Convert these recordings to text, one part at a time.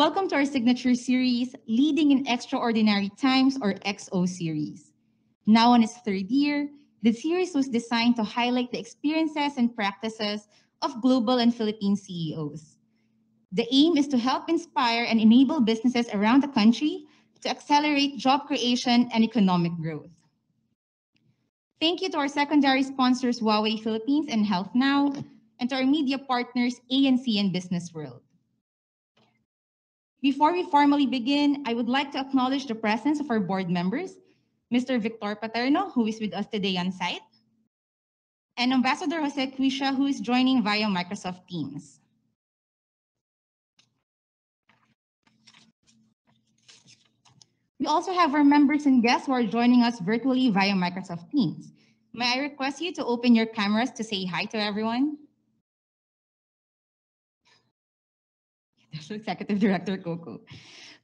Welcome to our signature series, Leading in Extraordinary Times or XO series. Now on its third year, the series was designed to highlight the experiences and practices of global and Philippine CEOs. The aim is to help inspire and enable businesses around the country to accelerate job creation and economic growth. Thank you to our secondary sponsors, Huawei Philippines and Health Now, and to our media partners, ANC and Business World. Before we formally begin, I would like to acknowledge the presence of our board members, Mr. Victor Paterno, who is with us today on site, and Ambassador Jose Cuisia, who is joining via Microsoft Teams. We also have our members and guests who are joining us virtually via Microsoft Teams. May I request you to open your cameras to say hi to everyone? Executive Director Coco.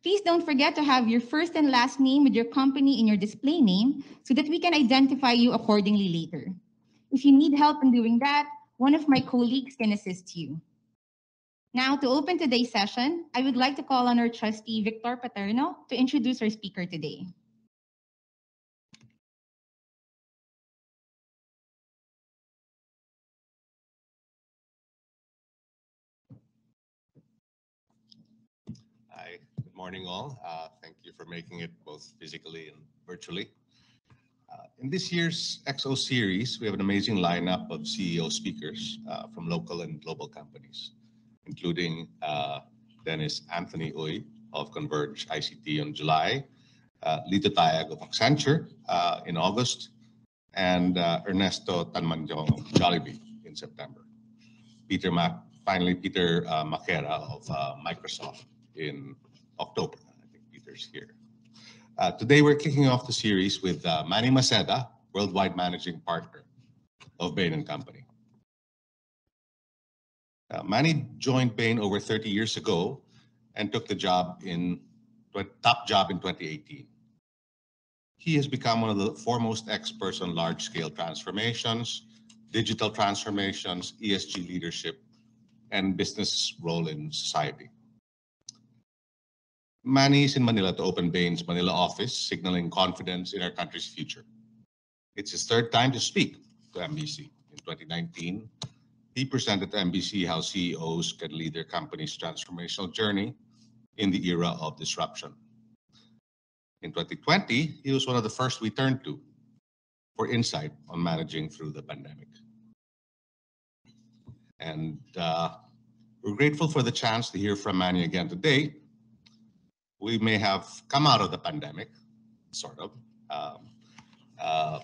Please don't forget to have your first and last name with your company in your display name so that we can identify you accordingly later. If you need help in doing that, one of my colleagues can assist you. Now, to open today's session, I would like to call on our trustee, Victor Paterno, to introduce our speaker today. Morning all. Uh, thank you for making it both physically and virtually. Uh, in this year's XO series, we have an amazing lineup of CEO speakers uh, from local and global companies including uh, Dennis Anthony Uy of Converge ICT in July, uh, Lito Tayag of Accenture uh, in August, and Ernesto Tanmantiong of Jollibee in September. Peter Mac, finally Peter uh, Maquera of uh, Microsoft in October. I think Peter's here. Uh, today we're kicking off the series with uh, Manny Maceda, Worldwide Managing Partner of Bain & Company. Uh, Manny joined Bain over 30 years ago and took the job in top job in 2018. He has become one of the foremost experts on large-scale transformations, digital transformations, ESG leadership, and business role in society. Manny is in Manila to open Bain's Manila office, signaling confidence in our country's future. It's his third time to speak to MBC. In 2019, he presented to MBC how CEOs can lead their company's transformational journey in the era of disruption. In 2020, he was one of the first we turned to for insight on managing through the pandemic. And uh, we're grateful for the chance to hear from Manny again today. We may have come out of the pandemic, sort of, um, uh,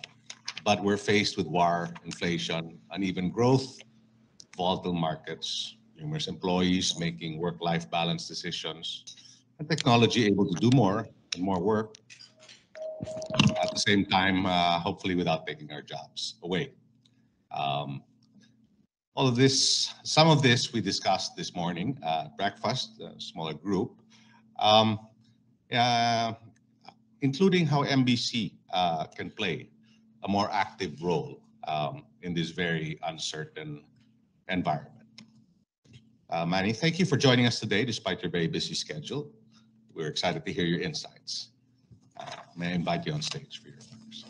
but we're faced with war, inflation, uneven growth, volatile markets, numerous employees making work-life balance decisions, and technology able to do more and more work at the same time, uh, hopefully without taking our jobs away. Um, all of this, some of this we discussed this morning at breakfast, a smaller group, um, uh, including how MBC uh, can play a more active role um, in this very uncertain environment. Uh, Manny, thank you for joining us today despite your very busy schedule. We're excited to hear your insights. Uh, may I invite you on stage for your remarks.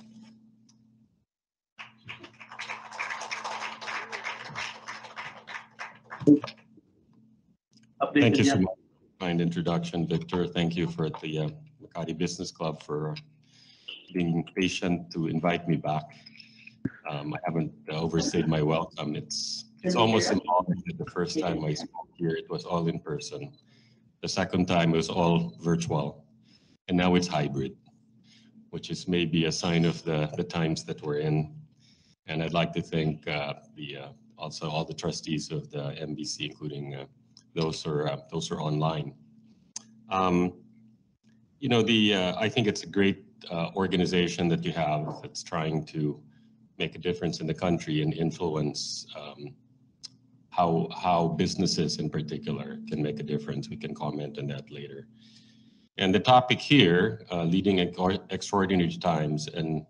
Thank you so much. Kind introduction, Victor. Thank you for the uh, Makati Business Club for being patient to invite me back. Um, I haven't overstayed my welcome. It's it's almost that the first time I spoke here, it was all in person. The second time it was all virtual. And now it's hybrid, which is maybe a sign of the, the times that we're in. And I'd like to thank uh, the uh, also all the trustees of the MBC, including uh, those are uh, those are online. Um, you know, the uh, I think it's a great uh, organization that you have that's trying to make a difference in the country and influence um, how how businesses in particular can make a difference. We can comment on that later. And the topic here, uh, leading extraordinary times, and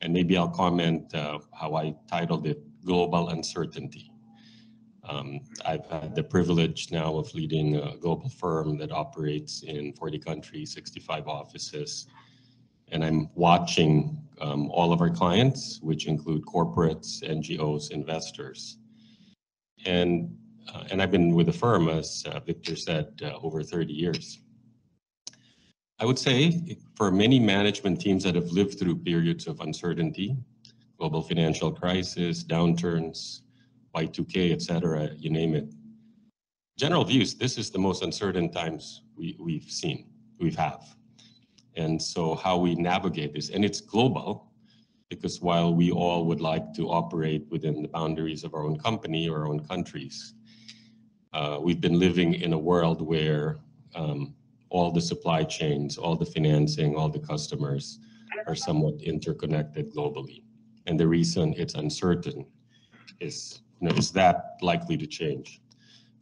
and maybe I'll comment uh, how I titled it "Global Uncertainty." Um, I've had the privilege now of leading a global firm that operates in 40 countries, 65 offices. And I'm watching um, all of our clients, which include corporates, NGOs, investors. And, uh, and I've been with the firm, as uh, Victor said, uh, over 30 years. I would say for many management teams that have lived through periods of uncertainty, global financial crisis, downturns, Y2K, et cetera, you name it. General views, this is the most uncertain times we, we've seen, we've have. And so how we navigate this, and it's global, because while we all would like to operate within the boundaries of our own company or our own countries, uh, we've been living in a world where um, all the supply chains, all the financing, all the customers are somewhat interconnected globally. And the reason it's uncertain is, you know, is that likely to change?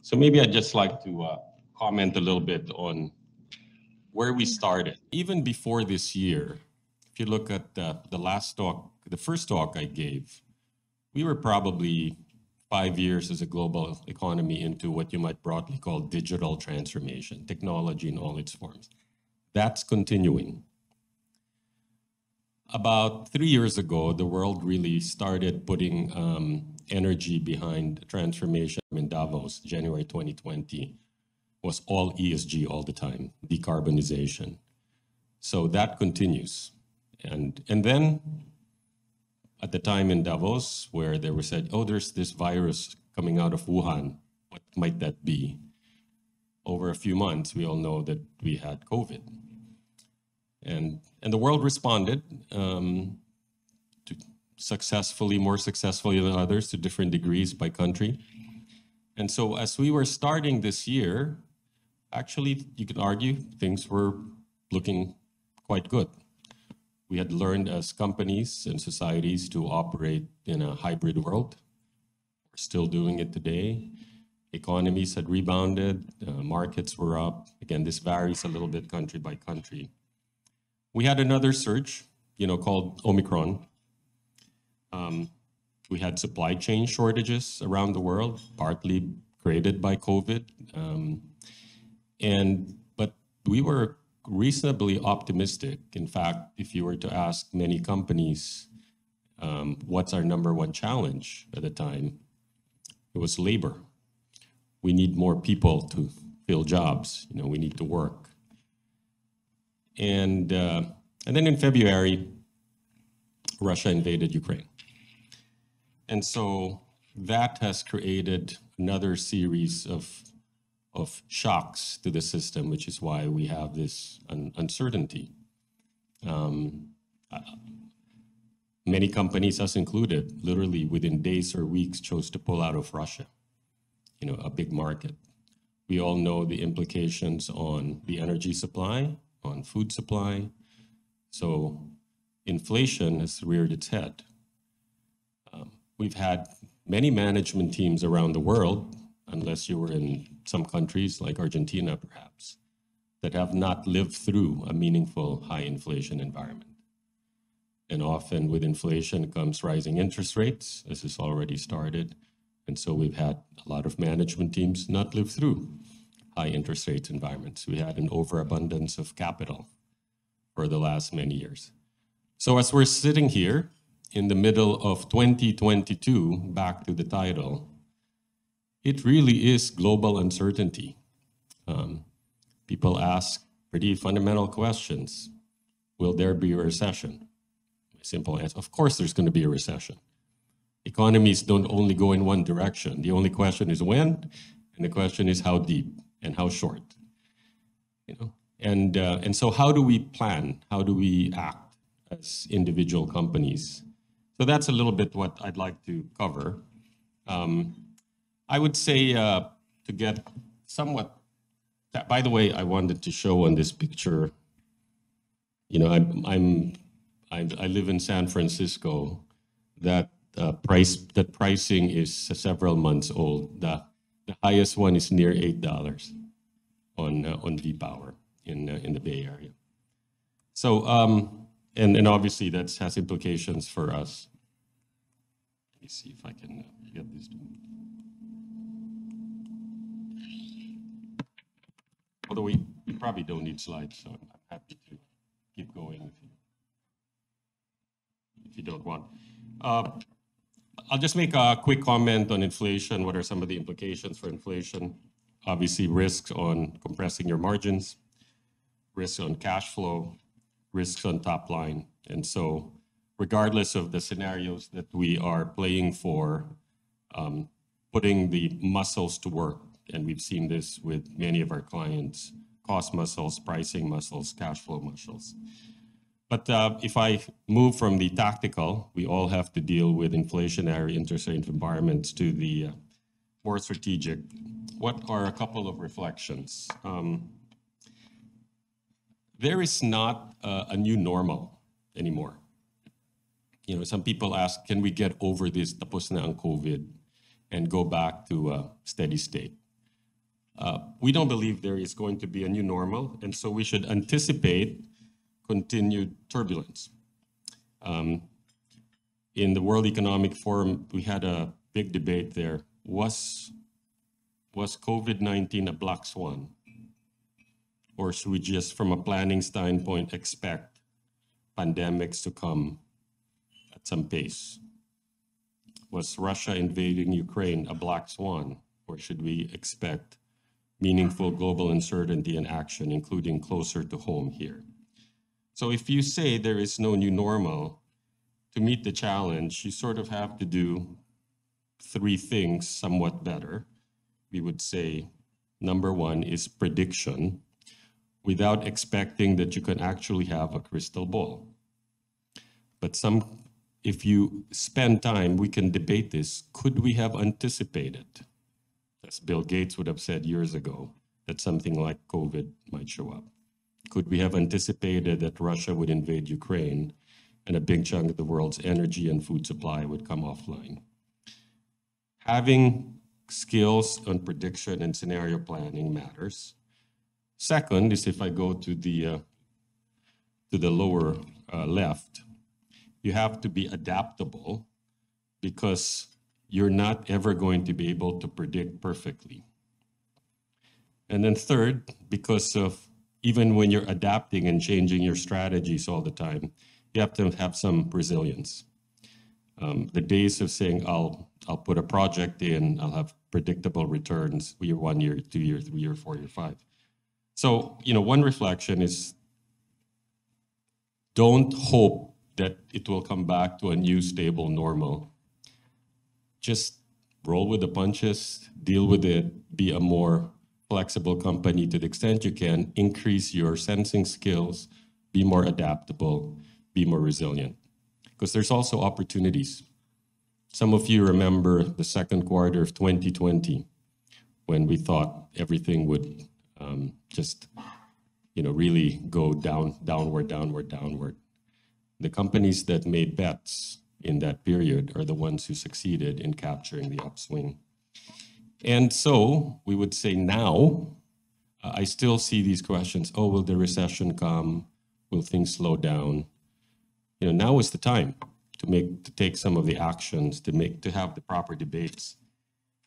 So maybe I'd just like to uh, comment a little bit on where we started. Even before this year, if you look at the, the last talk, the first talk I gave, we were probably five years as a global economy into what you might broadly call digital transformation, technology in all its forms. That's continuing. About three years ago, the world really started putting um, energy behind transformation in Davos, January 2020, was all ESG all the time, decarbonization. So that continues. And, and then at the time in Davos where they were said, oh, there's this virus coming out of Wuhan. What might that be? Over a few months, we all know that we had COVID. And, and the world responded um, successfully, more successfully than others to different degrees by country. And so as we were starting this year, actually, you could argue things were looking quite good we had learned as companies and societies to operate in a hybrid world. We're still doing it today. Economies had rebounded, uh, markets were up. Again, this varies a little bit country by country. We had another surge, you know, called Omicron. Um, we had supply chain shortages around the world, partly created by COVID. Um, and but we were reasonably optimistic. In fact, if you were to ask many companies, um, what's our number one challenge at the time, it was labor. We need more people to fill jobs. You know, we need to work. And uh, and then in February, Russia invaded Ukraine, and so that has created another series of of shocks to the system, which is why we have this un uncertainty. Um, uh, many companies, us included, literally within days or weeks chose to pull out of Russia, you know, a big market. We all know the implications on the energy supply, on food supply. So inflation has reared its head. We've had many management teams around the world unless you were in some countries like Argentina, perhaps, that have not lived through a meaningful high inflation environment. And often with inflation comes rising interest rates, as has already started. And so we've had a lot of management teams not live through high interest rates environments. We had an overabundance of capital for the last many years. So as we're sitting here in the middle of 2022, back to the title, it really is global uncertainty. Um, people ask pretty fundamental questions. Will there be a recession? Simple answer, of course there's going to be a recession. Economies don't only go in one direction. The only question is when, and the question is how deep and how short. You know, and uh, and so how do we plan? How do we act as individual companies? So that's a little bit what I'd like to cover. Um, I would say uh, to get somewhat, by the way, I wanted to show on this picture, you know, I'm, I'm, I'm i live in San Francisco, that uh, price, that pricing is several months old. The, the highest one is near $8 on, uh, on V-Power in, uh, in the Bay Area. So, um, and, and obviously that has implications for us. Let me see if I can uh, get these. Two. Although we, we probably don't need slides, so I'm happy to keep going if you, if you don't want. Uh, I'll just make a quick comment on inflation. What are some of the implications for inflation? Obviously, risks on compressing your margins, risks on cash flow, risks on top line. And so regardless of the scenarios that we are playing for, um, putting the muscles to work, and we've seen this with many of our clients, cost muscles, pricing muscles, cash flow muscles. But uh, if I move from the tactical, we all have to deal with inflationary interest rate environments to the uh, more strategic. What are a couple of reflections? Um, there is not uh, a new normal anymore. You know, some people ask, can we get over this tapos na ang COVID and go back to a steady state? Uh, we don't believe there is going to be a new normal, and so we should anticipate continued turbulence. Um, in the World Economic Forum, we had a big debate there. Was, was COVID-19 a black swan? Or should we just, from a planning standpoint, expect pandemics to come at some pace? Was Russia invading Ukraine a black swan? Or should we expect meaningful global uncertainty and action, including closer to home here? So if you say there is no new normal, to meet the challenge, you sort of have to do three things somewhat better. We would say number one is prediction without expecting that you can actually have a crystal ball. But some, if you spend time, we can debate this. Could we have anticipated, as Bill Gates would have said years ago, that something like COVID might show up? Could we have anticipated that Russia would invade Ukraine and a big chunk of the world's energy and food supply would come offline? Having skills on prediction and scenario planning matters. Second is if I go to the uh, to the lower uh, left, you have to be adaptable because you're not ever going to be able to predict perfectly. And then third, because of even when you're adapting and changing your strategies all the time, you have to have some resilience. Um, the days of saying I'll I'll put a project in, I'll have predictable returns year one, year two, year three, year four, year five. So you know, one reflection is don't hope that it will come back to a new stable normal. Just roll with the punches, deal with it, be a more flexible company to the extent you can, increase your sensing skills, be more adaptable, be more resilient. Because there's also opportunities. Some of you remember the second quarter of 2020 when we thought everything would um, just, you know, really go down, downward, downward, downward. The companies that made bets in that period are the ones who succeeded in capturing the upswing. And so we would say now, uh, I still see these questions. Oh, will the recession come? Will things slow down? You know, now is the time to make to take some of the actions to make to have the proper debates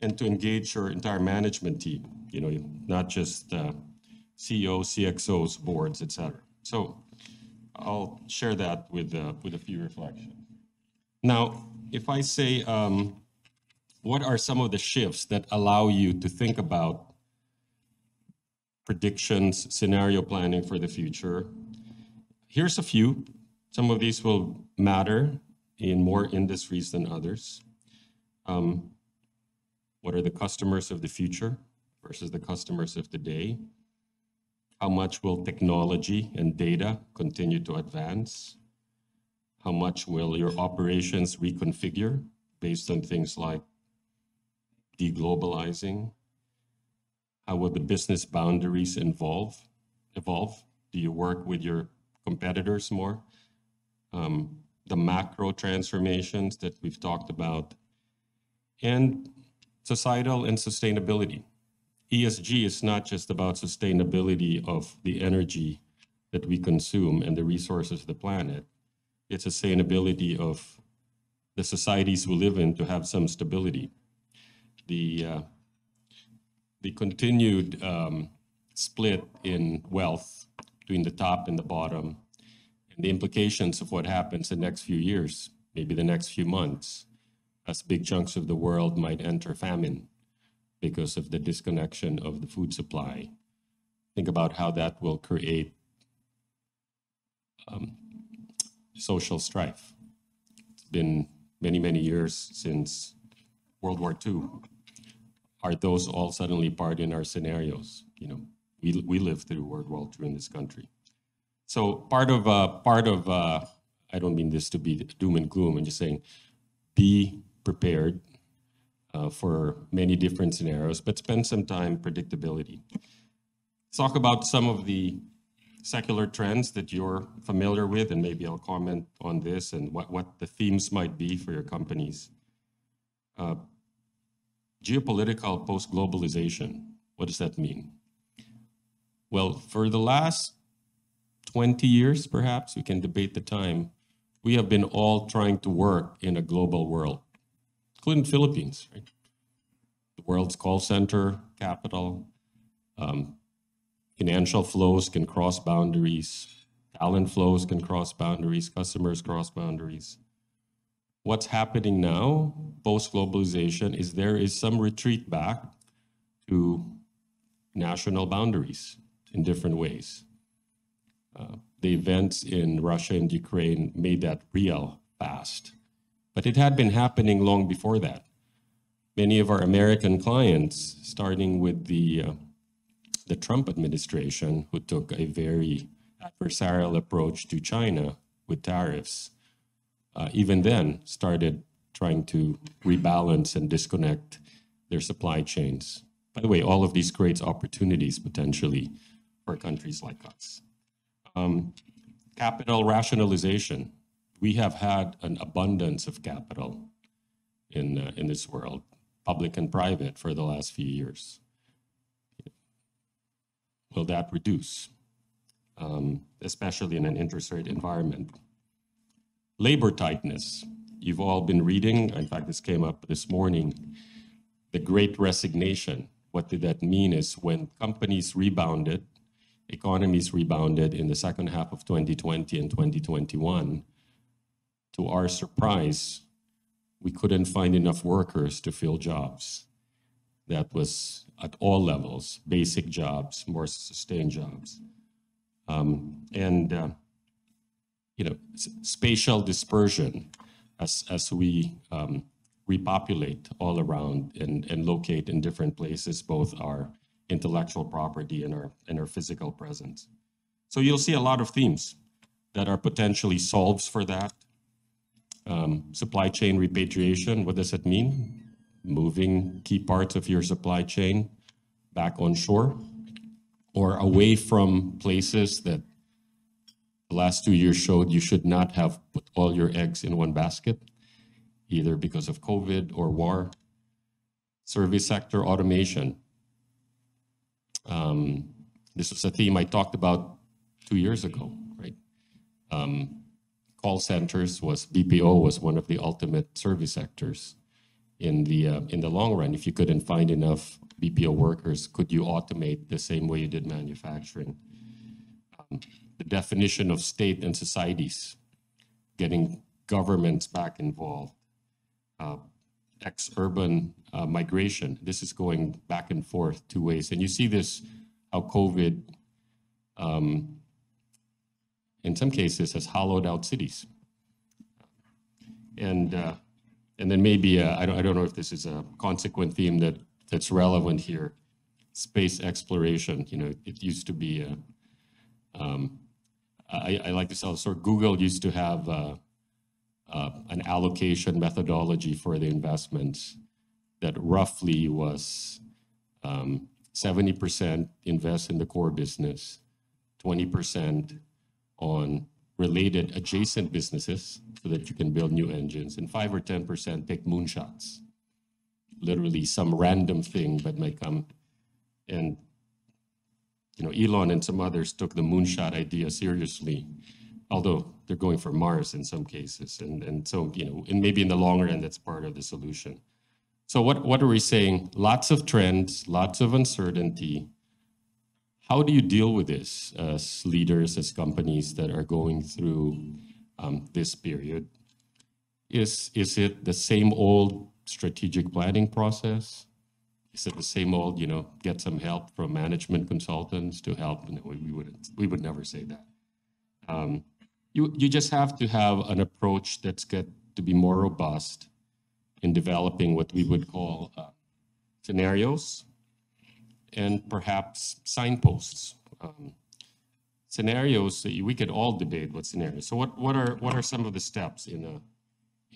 and to engage your entire management team. You know, not just uh, CEOs, CXOs, boards, etc. So I'll share that with uh, with a few reflections. Now, if I say um, what are some of the shifts that allow you to think about predictions, scenario planning for the future? Here's a few. Some of these will matter in more industries than others. Um, what are the customers of the future versus the customers of today? How much will technology and data continue to advance? How much will your operations reconfigure based on things like deglobalizing? How will the business boundaries evolve? Evolve? Do you work with your competitors more? Um, the macro transformations that we've talked about, and societal and sustainability. ESG is not just about sustainability of the energy that we consume and the resources of the planet. It's sustainability of the societies we live in to have some stability the uh, the continued um, split in wealth between the top and the bottom, and the implications of what happens in the next few years, maybe the next few months, as big chunks of the world might enter famine because of the disconnection of the food supply. Think about how that will create um, social strife. It's been many, many years since World War II. Are those all suddenly part in our scenarios? You know, we, we lived through World War II in this country. So part of, uh, part of uh, I don't mean this to be doom and gloom, I'm just saying be prepared uh, for many different scenarios, but spend some time predictability. Let's talk about some of the secular trends that you're familiar with, and maybe I'll comment on this and what, what the themes might be for your companies. Uh, geopolitical post-globalization, what does that mean? Well, for the last 20 years, perhaps, we can debate the time, we have been all trying to work in a global world, including Philippines, right? The world's call center, capital, um, financial flows can cross boundaries, talent flows can cross boundaries, customers cross boundaries. What's happening now, post-globalization, is there is some retreat back to national boundaries in different ways. Uh, the events in Russia and Ukraine made that real fast. But it had been happening long before that. Many of our American clients, starting with the uh, the Trump administration, who took a very adversarial approach to China with tariffs, uh, even then started trying to rebalance and disconnect their supply chains. By the way, all of these creates opportunities potentially for countries like us. Um, capital rationalization. We have had an abundance of capital in, uh, in this world, public and private, for the last few years will that reduce, um, especially in an interest rate environment? Labor tightness. You've all been reading, in fact, this came up this morning, the great resignation. What did that mean is when companies rebounded, economies rebounded in the second half of 2020 and 2021, to our surprise, we couldn't find enough workers to fill jobs. That was at all levels, basic jobs, more sustained jobs. Um, and, uh, you know, spatial dispersion as, as we um, repopulate all around and, and locate in different places, both our intellectual property and our, and our physical presence. So you'll see a lot of themes that are potentially solves for that. Um, supply chain repatriation, what does it mean? moving key parts of your supply chain back on shore or away from places that the last two years showed you should not have put all your eggs in one basket, either because of COVID or war. Service sector automation. Um, this was a theme I talked about two years ago, right? Um, call centers was BPO was one of the ultimate service sectors in the uh, in the long run, if you couldn't find enough BPO workers, could you automate the same way you did manufacturing? Um, the definition of state and societies, getting governments back involved, uh, ex-urban uh, migration. This is going back and forth two ways, and you see this how COVID, um, in some cases, has hollowed out cities, and uh, and then maybe, uh, I, don't, I don't know if this is a consequent theme that, that's relevant here, space exploration. You know, it used to be, a, um, I, I, like to tell sort of Google used to have uh, uh, an allocation methodology for the investment that roughly was um, 70% invest in the core business, 20% on related adjacent businesses so that you can build new engines, and 5 or 10% take moonshots. Literally some random thing, but might come. And, you know, Elon and some others took the moonshot idea seriously, although they're going for Mars in some cases. And, and so, you know, and maybe in the long run, that's part of the solution. So what, what are we saying? Lots of trends, lots of uncertainty. How do you deal with this as leaders, as companies that are going through um, this period? Is, is it the same old strategic planning process? Is it the same old, you know, get some help from management consultants to help? No, we, wouldn't, we would never say that. Um, you, you just have to have an approach that's got to be more robust in developing what we would call uh, scenarios and perhaps signposts. Um, scenarios that we could all debate what scenarios. So what, what are what are some of the steps in a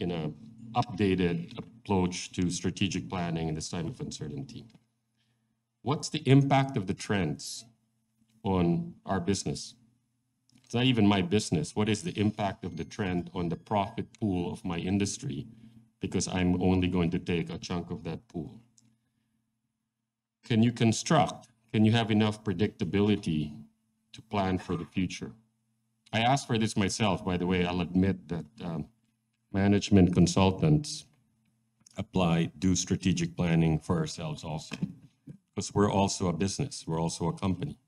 in a updated approach to strategic planning in this time of uncertainty? What's the impact of the trends on our business? It's not even my business. What is the impact of the trend on the profit pool of my industry? Because I'm only going to take a chunk of that pool. Can you construct? Can you have enough predictability to plan for the future? I asked for this myself, by the way. I'll admit that um, management consultants apply, do strategic planning for ourselves also, because we're also a business, we're also a company.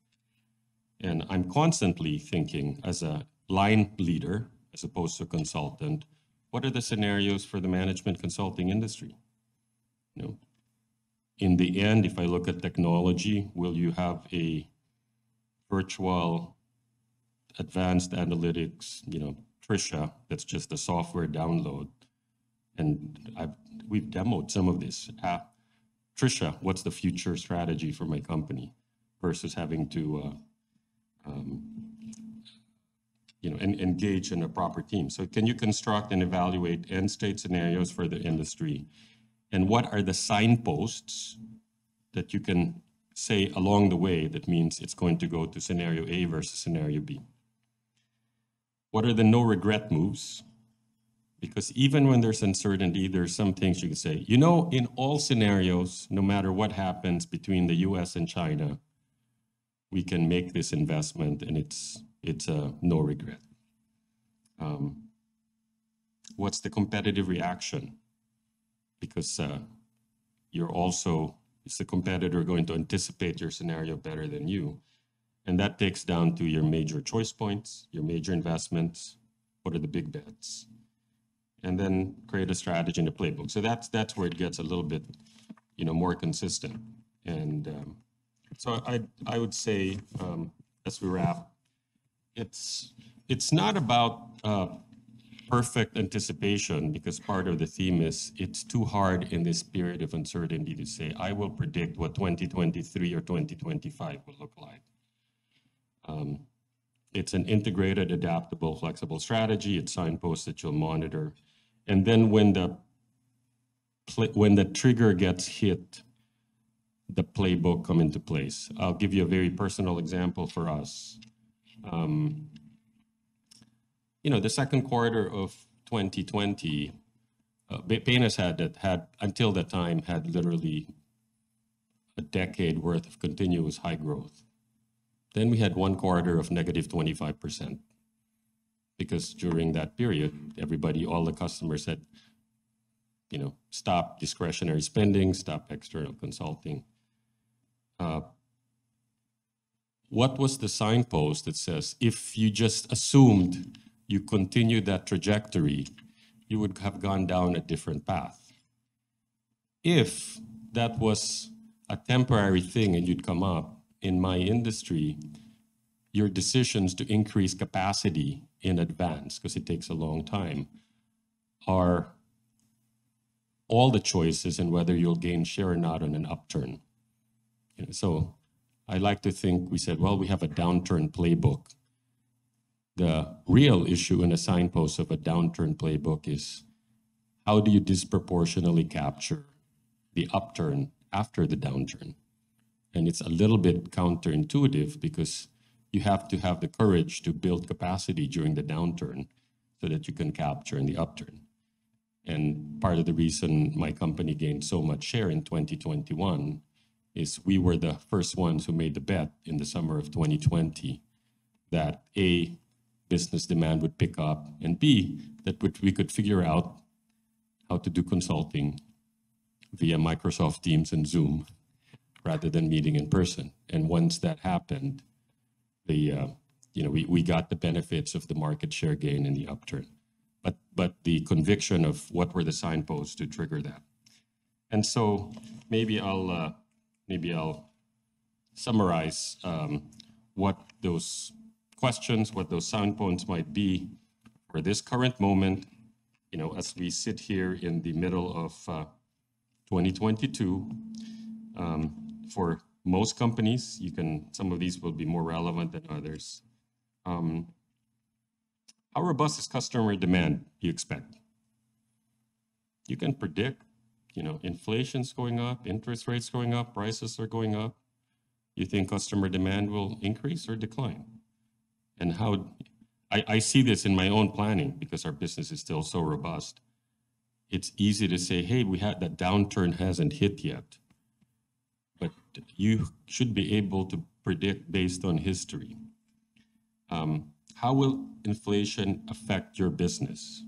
And I'm constantly thinking as a line leader, as opposed to a consultant, what are the scenarios for the management consulting industry? You know, in the end, if I look at technology, will you have a virtual advanced analytics, you know, Trisha, that's just a software download. And I've, we've demoed some of this. Trisha, what's the future strategy for my company versus having to, uh, um, you know, en engage in a proper team. So can you construct and evaluate end state scenarios for the industry and what are the signposts that you can say along the way that means it's going to go to scenario A versus scenario B? What are the no regret moves? Because even when there's uncertainty, there's some things you can say, you know, in all scenarios, no matter what happens between the US and China, we can make this investment and it's, it's a no regret. Um, what's the competitive reaction? Because uh, you're also, is the competitor going to anticipate your scenario better than you? And that takes down to your major choice points, your major investments, what are the big bets? And then create a strategy and a playbook. So that's that's where it gets a little bit, you know, more consistent. And um, so I I would say um, as we wrap, it's it's not about uh, perfect anticipation because part of the theme is it's too hard in this period of uncertainty to say, I will predict what 2023 or 2025 will look like. Um, it's an integrated, adaptable, flexible strategy. It's signposts that you'll monitor. And then when the when the trigger gets hit, the playbook come into place. I'll give you a very personal example for us. Um, you know, the second quarter of 2020, uh, Penas had that had until that time had literally a decade worth of continuous high growth. Then we had one quarter of negative 25% because during that period, everybody, all the customers said, you know, stop discretionary spending, stop external consulting. Uh, what was the signpost that says if you just assumed you continue that trajectory, you would have gone down a different path. If that was a temporary thing and you'd come up in my industry, your decisions to increase capacity in advance, because it takes a long time, are all the choices in whether you'll gain share or not on an upturn. You know, so I like to think we said, well, we have a downturn playbook the real issue in a signpost of a downturn playbook is how do you disproportionately capture the upturn after the downturn? And it's a little bit counterintuitive because you have to have the courage to build capacity during the downturn so that you can capture in the upturn. And part of the reason my company gained so much share in 2021 is we were the first ones who made the bet in the summer of 2020 that A, business demand would pick up, and B, that we could figure out how to do consulting via Microsoft Teams and Zoom rather than meeting in person. And once that happened, the uh, you know we, we got the benefits of the market share gain in the upturn. But but the conviction of what were the signposts to trigger that. And so maybe I'll uh, maybe I'll summarize um, what those questions, what those signposts might be for this current moment. You know, as we sit here in the middle of uh, 2022, um, for most companies, you can, some of these will be more relevant than others. Um, how robust is customer demand you expect? You can predict, you know, inflation's going up, interest rates going up, prices are going up. You think customer demand will increase or decline? And how, I, I see this in my own planning because our business is still so robust. It's easy to say, hey, we had that downturn hasn't hit yet but you should be able to predict based on history. Um, how will inflation affect your business?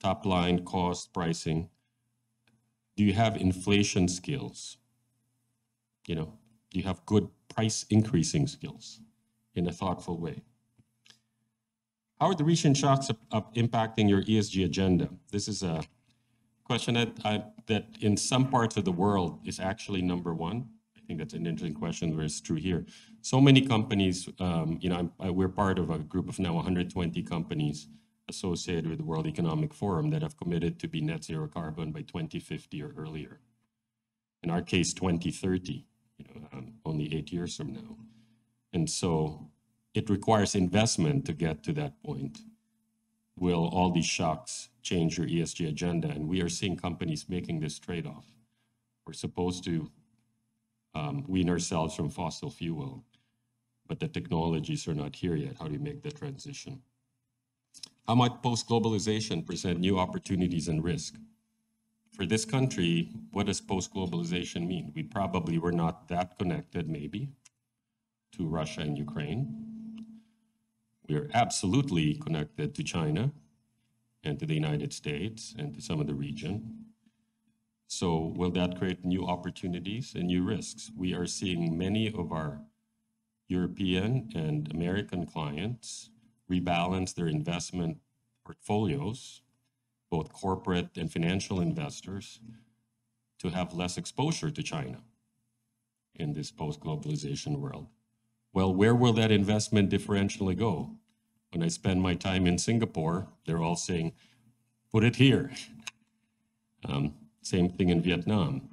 Top line, cost, pricing. Do you have inflation skills? You know, do you have good price increasing skills in a thoughtful way? How are the recent shocks up, up impacting your ESG agenda? This is a question that, I, that in some parts of the world is actually number one. I think that's an interesting question where it's true here. So many companies, um, you know, I, we're part of a group of now 120 companies associated with the World Economic Forum that have committed to be net zero carbon by 2050 or earlier. In our case, 2030, you know, um, only eight years from now. And so it requires investment to get to that point will all these shocks change your ESG agenda? And we are seeing companies making this trade-off. We're supposed to um, wean ourselves from fossil fuel, but the technologies are not here yet. How do you make the transition? How might post-globalization present new opportunities and risk? For this country, what does post-globalization mean? We probably were not that connected, maybe, to Russia and Ukraine we are absolutely connected to China and to the United States and to some of the region. So will that create new opportunities and new risks? We are seeing many of our European and American clients rebalance their investment portfolios, both corporate and financial investors, to have less exposure to China in this post-globalization world. Well, where will that investment differentially go? When I spend my time in Singapore, they're all saying, put it here. Um, same thing in Vietnam.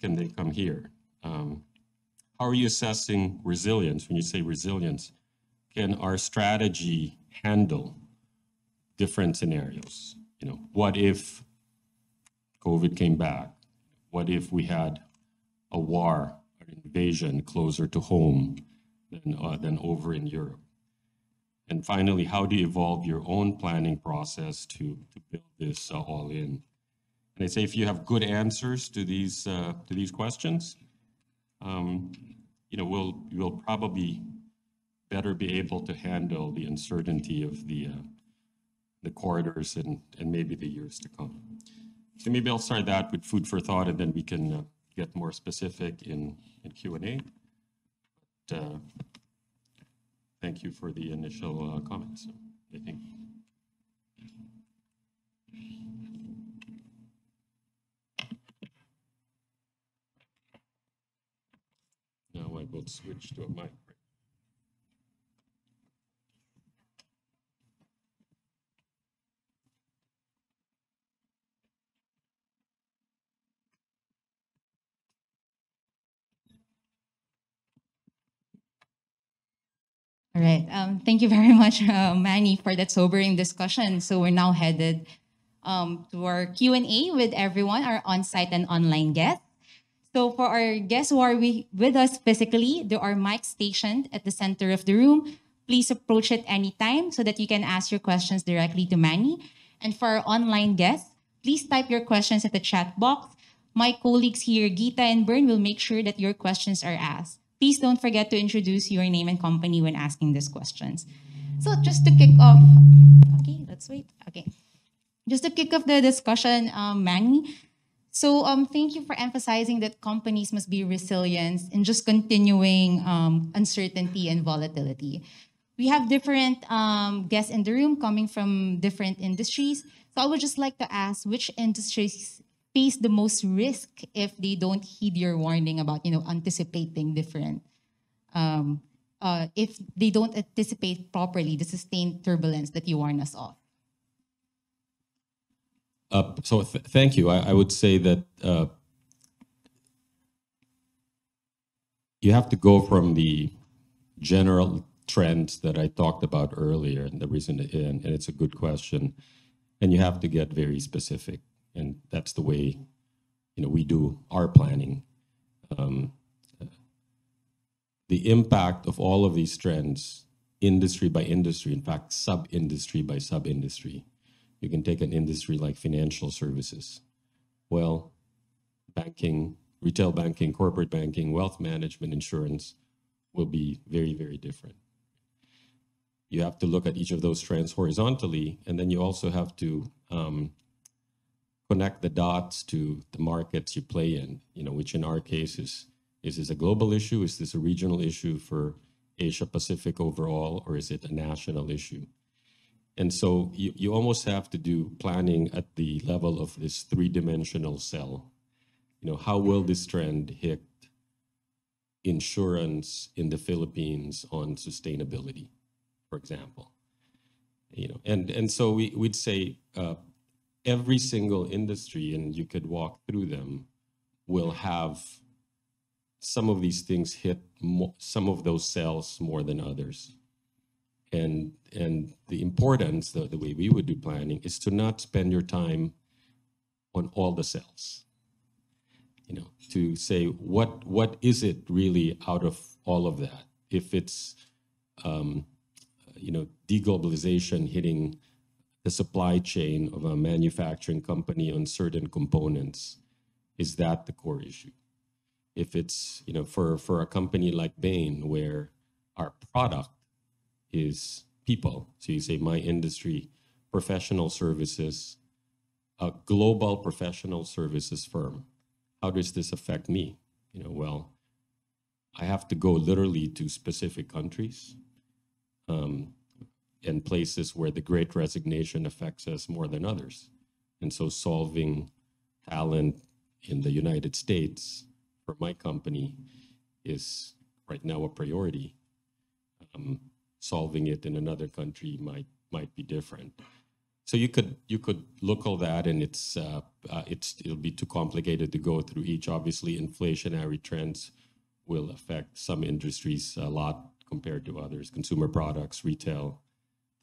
Can they come here? Um, how are you assessing resilience? When you say resilience, can our strategy handle different scenarios? You know, what if COVID came back? What if we had a war, invasion closer to home than, uh, than over in Europe? And finally, how do you evolve your own planning process to, to build this uh, all in? And I say, if you have good answers to these uh, to these questions, um, you know, we'll we'll probably better be able to handle the uncertainty of the uh, the quarters and and maybe the years to come. So maybe I'll start that with food for thought, and then we can uh, get more specific in in Q and A. But, uh, thank you for the initial uh, comments. I think. Now I will switch to a mic. All right. Um, thank you very much, uh, Manny, for that sobering discussion. So we're now headed um, to our Q&A with everyone, our on-site and online guests. So for our guests who are we, with us physically, there are mics stationed at the center of the room. Please approach it anytime so that you can ask your questions directly to Manny. And for our online guests, please type your questions at the chat box. My colleagues here, Gita and Bern, will make sure that your questions are asked. Please don't forget to introduce your name and company when asking these questions. So just to kick off, okay, let's wait. Okay. Just to kick off the discussion, um, Manny, So um, thank you for emphasizing that companies must be resilient in just continuing um, uncertainty and volatility. We have different um, guests in the room coming from different industries. So I would just like to ask which industries face the most risk if they don't heed your warning about, you know, anticipating different, um, uh, if they don't anticipate properly the sustained turbulence that you warn us of. Uh, so th- thank you. I, I, would say that uh, you have to go from the general trends that I talked about earlier, and the reason, and, and it's a good question, and you have to get very specific, and that's the way, you know, we do our planning. Um, the impact of all of these trends, industry by industry, in fact, sub industry by sub industry. You can take an industry like financial services. Well, banking, retail banking, corporate banking, wealth management, insurance will be very, very different you have to look at each of those trends horizontally, and then you also have to um, connect the dots to the markets you play in. You know, which in our case is is this a global issue? Is this a regional issue for Asia Pacific overall, or is it a national issue? And so you, you almost have to do planning at the level of this three-dimensional cell. You know, how will this trend hit insurance in the Philippines on sustainability? for example. You know, and and so we we'd say uh, every single industry, and you could walk through them, will have some of these things hit mo- some of those cells more than others. And and the importance, the, the way we would do planning, is to not spend your time on all the cells. You know, to say what what is it really out of all of that? If it's um, you know, deglobalization hitting the supply chain of a manufacturing company on certain components, is that the core issue? If it's, you know, for, for a company like Bain, where our product is people, so you say my industry, professional services, a global professional services firm, how does this affect me? You know, well, I have to go literally to specific countries um, and places where the great resignation affects us more than others. And so solving talent in the United States for my company is right now a priority. Um, solving it in another country might might be different. So you could you could look all that, and it's uh, uh, it's it'll be too complicated to go through each. Obviously, inflationary trends will affect some industries a lot compared to others, consumer products, retail,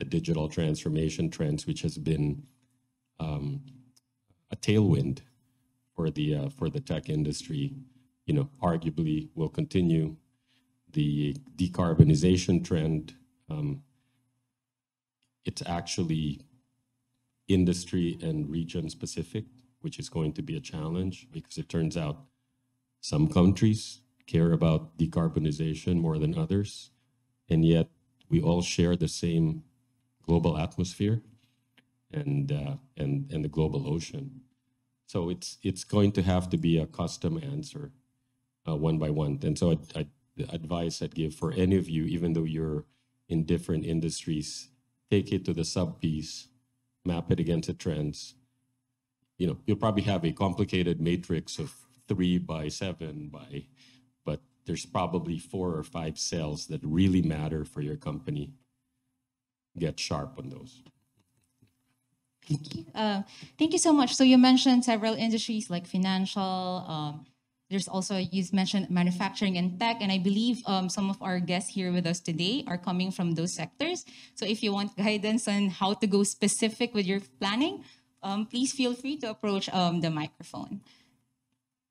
the digital transformation trends, which has been um, a tailwind for the uh, for the tech industry, you know, arguably will continue. The decarbonization trend, um, it's actually industry and region specific, which is going to be a challenge because it turns out some countries care about decarbonization more than others, and yet we all share the same global atmosphere and uh, and and the global ocean. So it's it's going to have to be a custom answer, uh, one by one. And so I, I, the advice I'd give for any of you, even though you're in different industries, take it to the sub piece, map it against the trends. You know, you'll probably have a complicated matrix of three by seven by but there's probably four or five cells that really matter for your company. Get sharp on those. Thank you. Uh, thank you so much. So you mentioned several industries like financial. Um, there's also you mentioned manufacturing and tech, and I believe um, some of our guests here with us today are coming from those sectors. So if you want guidance on how to go specific with your planning, um, please feel free to approach um, the microphone.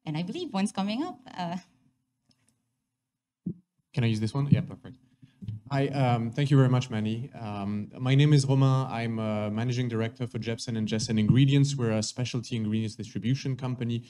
And I believe one's coming up. Uh, can I use this one? Yeah, perfect. Hi, um, thank you very much, Manny. Um, my name is Romain. I'm a managing director for Jebsen and Jessen Ingredients. We're a specialty ingredients distribution company.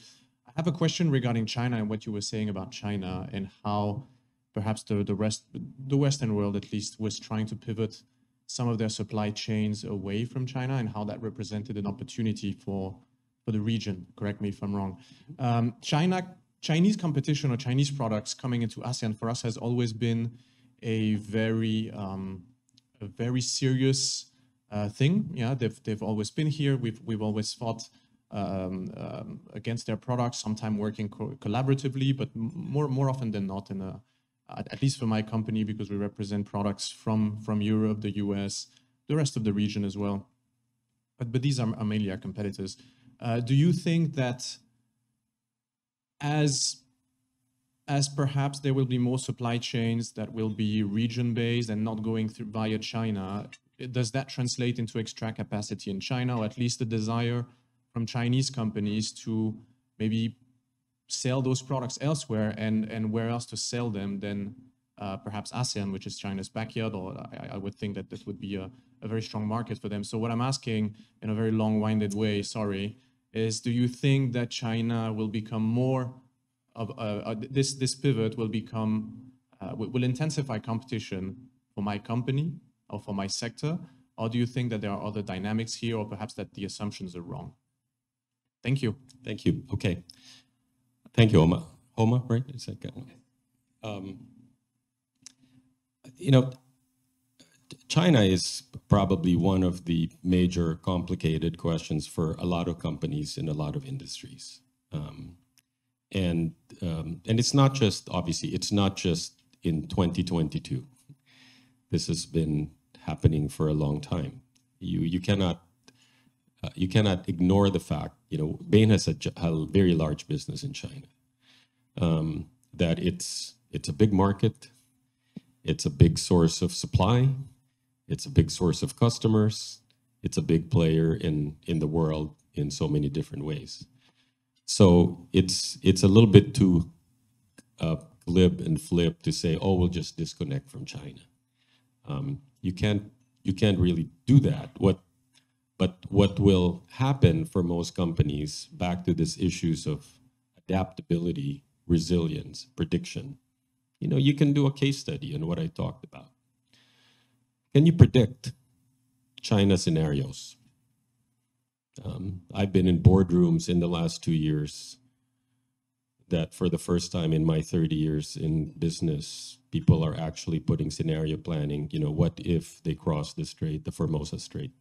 I have a question regarding China and what you were saying about China and how perhaps the, the rest, the Western world at least, was trying to pivot some of their supply chains away from China and how that represented an opportunity for for the region. Correct me if I'm wrong. Um, China, Chinese competition or Chinese products coming into ASEAN for us has always been a very, um, a very serious uh, thing. Yeah, they've they've always been here. We've we've always fought um, um, against their products, sometimes working co- collaboratively, but more more often than not in a at, at least for my company because we represent products from from Europe, the US, the rest of the region as well. But but these are, mainly our competitors. Uh, do you think that as as perhaps there will be more supply chains that will be region based and not going through via China, does that translate into extra capacity in China, or at least the desire from Chinese companies to maybe sell those products elsewhere and, and where else to sell them than uh, perhaps ASEAN, which is China's backyard, or I, I would think that this would be a, a very strong market for them. So what I'm asking in a very long-winded way, sorry, is do you think that China will become more of uh, uh, this this pivot will become uh, will intensify competition for my company or for my sector, or do you think that there are other dynamics here, or perhaps that the assumptions are wrong? Thank you. Thank you. Okay. Thank you, Homa. Homa, right? Is good? Um, you know, China is probably one of the major complicated questions for a lot of companies in a lot of industries. Um, and um, and it's not just obviously it's not just in 2022. This has been happening for a long time. You you cannot uh, you cannot ignore the fact you know Bain has a very large business in China. Um, that it's it's a big market, it's a big source of supply, it's a big source of customers, it's a big player in in the world in so many different ways. So it's it's a little bit too uh, glib and flip to say, oh, we'll just disconnect from China. Um, you can't you can't really do that. What but what will happen for most companies, back to these issues of adaptability, resilience, prediction, you know, you can do a case study on what I talked about. Can you predict China scenarios? Um, I've been in boardrooms in the last two years that for the first time in my 30 years in business, people are actually putting scenario planning. You know, what if they cross the strait, the Formosa Strait?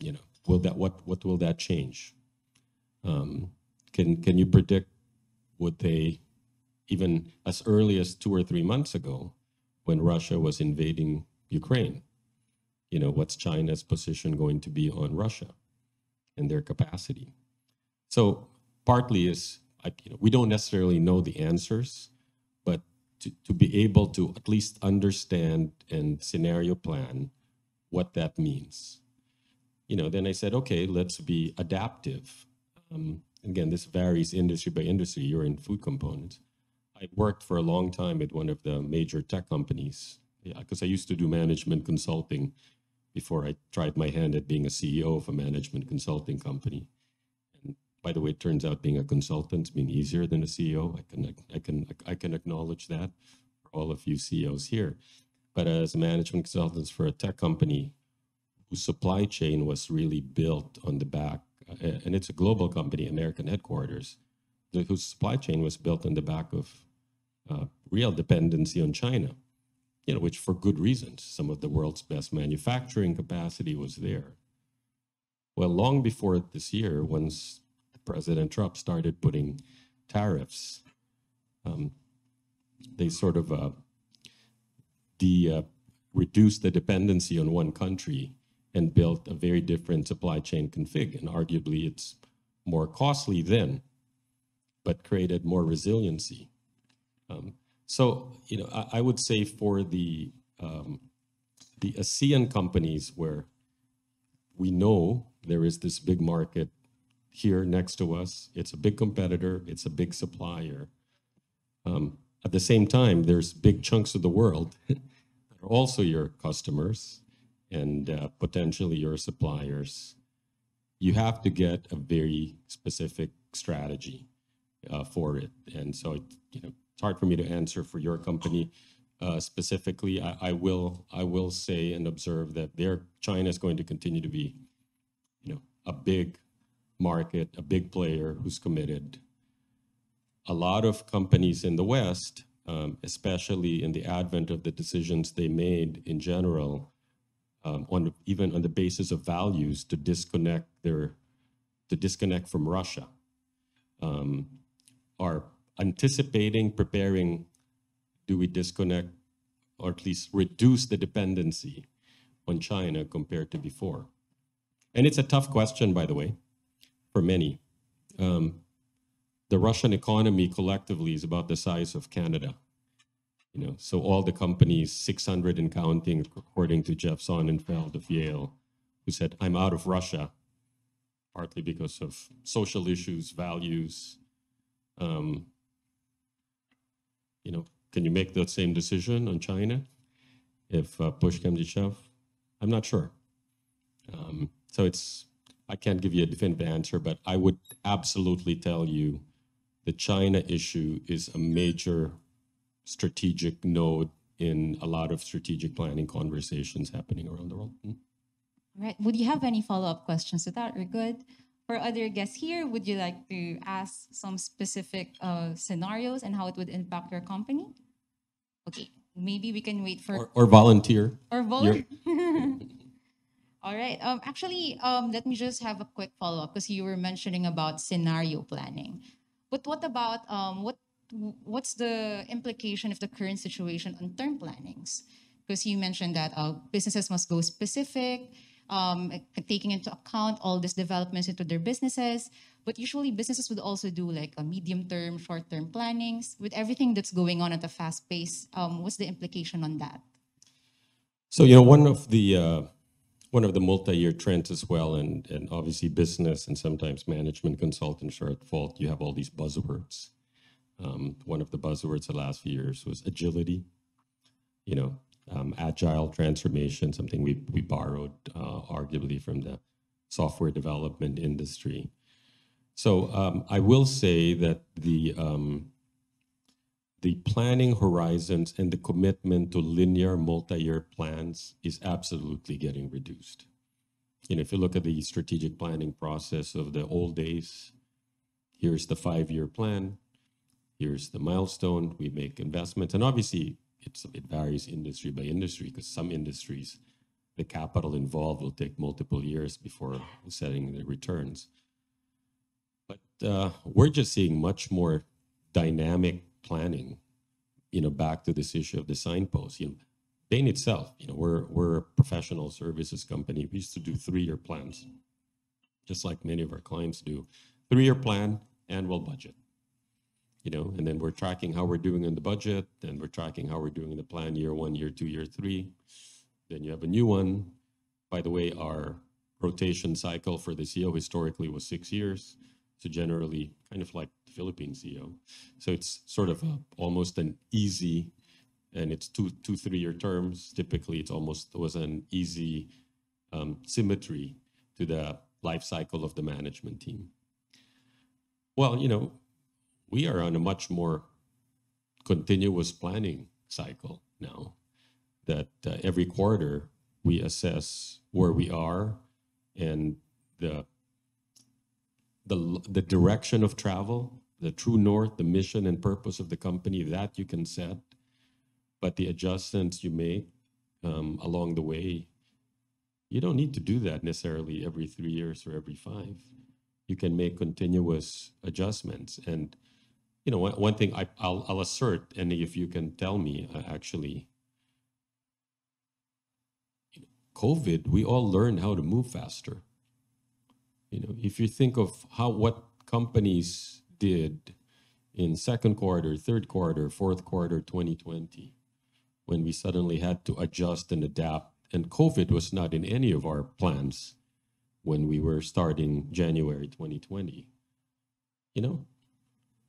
You know, will that what what will that change? Um, can can you predict would they even as early as two or three months ago when Russia was invading Ukraine? You know, what's China's position going to be on Russia and their capacity? So partly is you know, we don't necessarily know the answers, but to, to be able to at least understand and scenario plan what that means. You know, then I said, okay, let's be adaptive. Um, again, this varies industry by industry. You're in food components. I worked for a long time at one of the major tech companies because I used to do management consulting before I tried my hand at being a CEO of a management consulting company. And by the way, it turns out being a consultant is being easier than a CEO. I can I can I can acknowledge that for all of you CEOs here. But as a management consultant for a tech company whose supply chain was really built on the back, and it's a global company, American headquarters, whose supply chain was built on the back of uh, real dependency on China you know, which for good reasons. Some of the world's best manufacturing capacity was there. Well, long before this year, once President Trump started putting tariffs, um, they sort of uh, de, uh, reduced the dependency on one country and built a very different supply chain config. And arguably, it's more costly then, but created more resiliency. Um, so, you know, I, I would say for the um, the ASEAN companies where we know there is this big market here next to us, it's a big competitor, it's a big supplier. Um, at the same time, there's big chunks of the world that are also your customers and uh, potentially your suppliers. You have to get a very specific strategy uh, for it, and so it, you know it's hard for me to answer for your company uh, specifically. I, I, will I will say and observe that their China is going to continue to be, you know, a big market, a big player who's committed. A lot of companies in the West, um, especially in the advent of the decisions they made in general, um, on even on the basis of values to disconnect their to disconnect from Russia, um, are anticipating, preparing. Do we disconnect, or at least reduce the dependency on China compared to before? And it's a tough question, by the way, for many. Um, the Russian economy collectively is about the size of Canada. You know, so all the companies, 600 and counting, according to Jeff Sonnenfeld of Yale, who said, I'm out of Russia, partly because of social issues, values. Um, you know, can you make the same decision on China if uh, push comes to shove? I'm not sure. Um, so it's, I can't give you a definitive answer, but I would absolutely tell you the China issue is a major strategic node in a lot of strategic planning conversations happening around the world. Mm. Right. Would you have any follow-up questions to that? We're good. For other guests here, would you like to ask some specific uh, scenarios and how it would impact your company? Okay, maybe we can wait for Or, or volunteer. or vote. All right. Um, actually, um, let me just have a quick follow-up because you were mentioning about scenario planning. But what about um, what what's the implication of the current situation on term plannings? Because you mentioned that uh, businesses must go specific, um, taking into account all these developments into their businesses. But usually, businesses would also do like a medium-term, short-term plannings. With everything that's going on at a fast pace, um, what's the implication on that? So you know, one of the uh, one of the multi-year trends as well, and and obviously business and sometimes management consultants are at fault. You have all these buzzwords. Um, one of the buzzwords the last few years was agility. You know, um, agile transformation, something we we borrowed uh, arguably from the software development industry. So um, I will say that the um, the planning horizons and the commitment to linear multi-year plans is absolutely getting reduced. You know, if you look at the strategic planning process of the old days, here's the five-year plan, here's the milestone, we make investments, and obviously it's, it varies industry by industry because some industries, the capital involved will take multiple years before setting the returns. But uh, we're just seeing much more dynamic planning, you know, back to this issue of the signpost. You know, Bain itself, you know, we're we're a professional services company. We used to do three-year plans, just like many of our clients do. Three-year plan, annual budget. You know, and then we're tracking how we're doing in the budget, then we're tracking how we're doing in the plan year one, year two, year three. Then you have a new one. By the way, our rotation cycle for the CEO historically was six years. So generally, kind of like the Philippine CEO. So it's sort of a, almost an easy, and it's two, two, three-year terms. Typically, it's almost was an easy um, symmetry to the life cycle of the management team. Well, you know, we are on a much more continuous planning cycle now. That uh, every quarter we assess where we are and the the, the direction of travel, the true north, the mission and purpose of the company, that you can set. But the adjustments you make um, along the way, you don't need to do that necessarily every three years or every five. You can make continuous adjustments. And, you know, one, one thing I, will I'll assert, and if you can tell me, uh, actually, COVID, we all learned how to move faster you know, if you think of how what companies did in second quarter, third quarter, fourth quarter 2020, when we suddenly had to adjust and adapt, and COVID was not in any of our plans when we were starting January 2020. You know,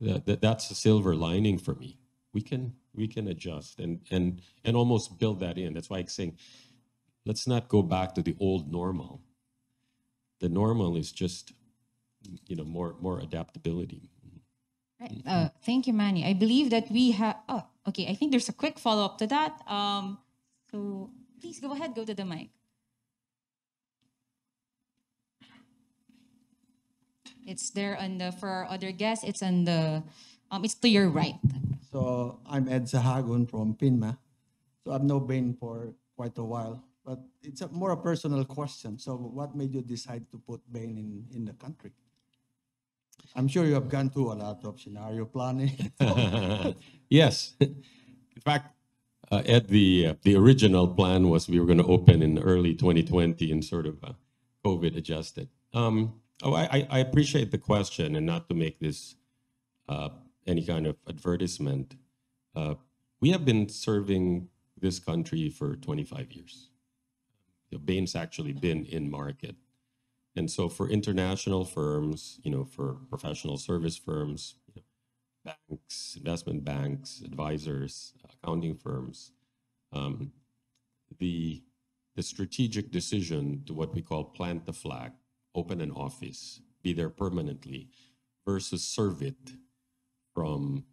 that, that that's a silver lining for me. We can we can adjust and and and almost build that in. That's why I'm saying, let's not go back to the old normal the normal is just you know more more adaptability right. uh, thank you manny i believe that we have oh okay i think there's a quick follow-up to that um so please go ahead go to the mic It's there on the, for our other guests, it's on the, um, it's to your right. So I'm Ed Sahagun from PHINMA. So I've known Bain for quite a while, but it's a more a personal question. So what made you decide to put Bain in, in the country? I'm sure you have gone through a lot of scenario planning. yes. In fact, uh, Ed, the uh, the original plan was we were going to open in early 2020 and sort of uh, COVID adjusted. Um, oh, I, I- appreciate the question, and not to make this uh, any kind of advertisement. Uh, we have been serving this country for 25 years. You know, Bain's actually been in market. And so for international firms, you know, for professional service firms, you know, banks, investment banks, advisors, accounting firms, um, the the strategic decision to what we call plant the flag, open an office, be there permanently, versus serve it from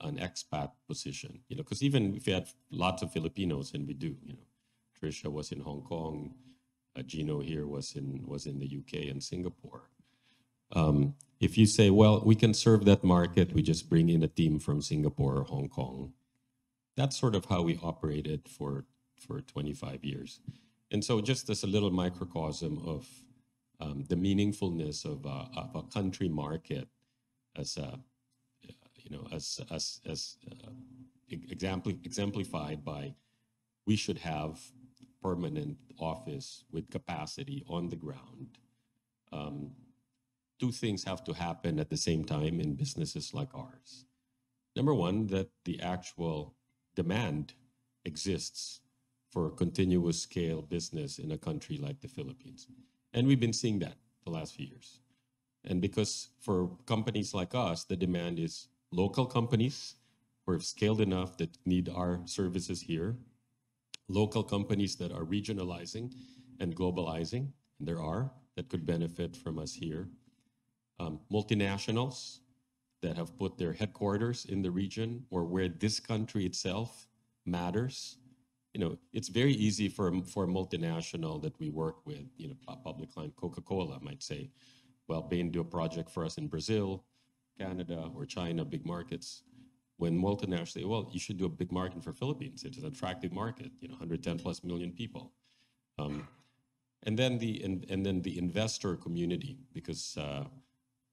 an expat position. You know, because even if you had lots of Filipinos, and we do, you know, Trisha was in Hong Kong, uh, Gino here was in was in the UK and Singapore. Um, if you say, well, we can serve that market, we just bring in a team from Singapore or Hong Kong. That's sort of how we operated for for 25 years. And so, just as a little microcosm of um, the meaningfulness of, a of a country market, as a you know, as as as uh, exemplified by, we should have permanent office with capacity on the ground. Um, two things have to happen at the same time in businesses like ours. Number one, that the actual demand exists for a continuous scale business in a country like the Philippines. And we've been seeing that the last few years. And because for companies like us, the demand is local companies who are scaled enough that need our services here, local companies that are regionalizing and globalizing, and there are that could benefit from us here, um, multinationals that have put their headquarters in the region or where this country itself matters. You know, it's very easy for for a multinational that we work with, you know, a public client Coca-Cola might say, well, Bain do a project for us in Brazil, Canada, or China, big markets. When multinationals say, well, you should do a big market for Philippines. It's an attractive market, you know, 110 plus million people. Um, and then the and, and then the investor community, because uh,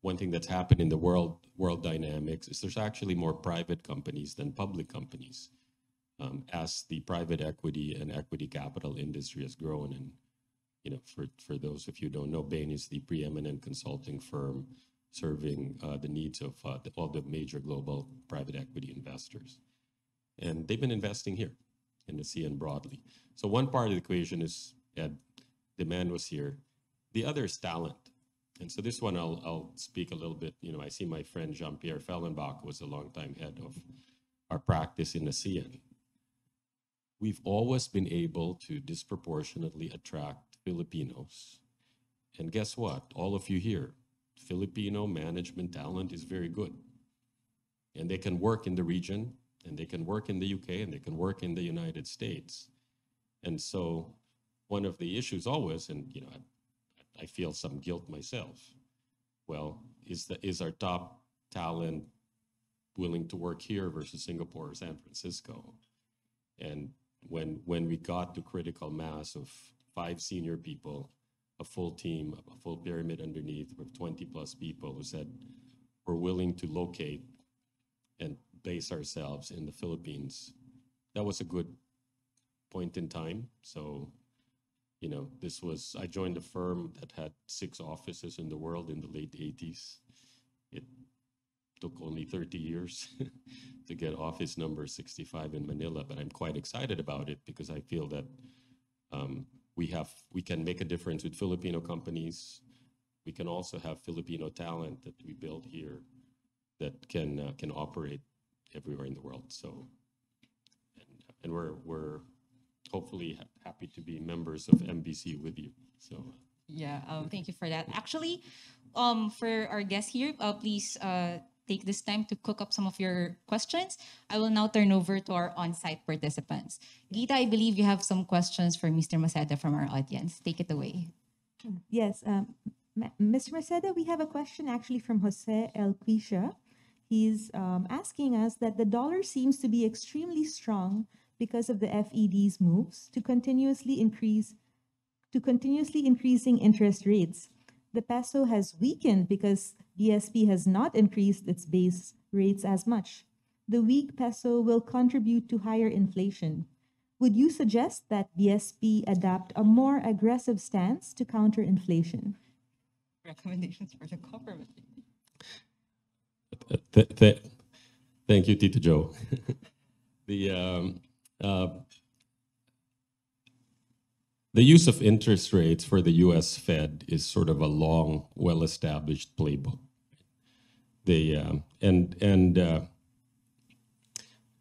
one thing that's happened in the world world dynamics is there's actually more private companies than public companies um, as the private equity and equity capital industry has grown. And you know for for those of you who don't know bain is the preeminent consulting firm serving uh, the needs of uh, the, all the major global private equity investors. And they've been investing here in the ASEAN broadly. So one part of the equation is that demand was here. The other is talent. And so this one, I'll, I'll speak a little bit. You know, I see my friend Jean-Pierre Felenbok was a longtime head of our practice in the ASEAN. We've always been able to disproportionately attract Filipinos. And guess what? All of you here, Filipino management talent is very good. And they can work in the region, and they can work in the UK, and they can work in the United States. And so one of the issues always, and you know, I feel some guilt myself. Well, is the is our top talent willing to work here versus Singapore or San Francisco? And when when we got to critical mass of five senior people, a full team, a full pyramid underneath with 20 plus people who said we're willing to locate and base ourselves in the Philippines, that was a good point in time. So you know, this was, I joined a firm that had six offices in the world in the late 80s. It took only 30 years to get office number 65 in Manila, but I'm quite excited about it because I feel that um, we have, we can make a difference with Filipino companies. We can also have Filipino talent that we build here that can uh, can operate everywhere in the world. So, and, and we're we're hopefully ha- happy to be members of MBC with you. So Yeah, um, thank you for that. Actually, um, for our guests here, uh, please uh, take this time to cook up some of your questions. I will now turn over to our on-site participants. Gita, I believe you have some questions for Mr. Maceda from our audience. Take it away. Yes, um, Mr. Maceda, we have a question actually from Jose L. Cuisia. He's um, asking us that the dollar seems to be extremely strong because of the FED's moves to continuously increase to continuously increasing interest rates. The peso has weakened because BSP has not increased its base rates as much. The weak peso will contribute to higher inflation. Would you suggest that BSP adopt a more aggressive stance to counter inflation? Recommendations for the government. Th- th- Thank you, Tito Joe. The, um, uh, the use of interest rates for the US Fed is sort of a long, well-established playbook. They, um, and, and uh,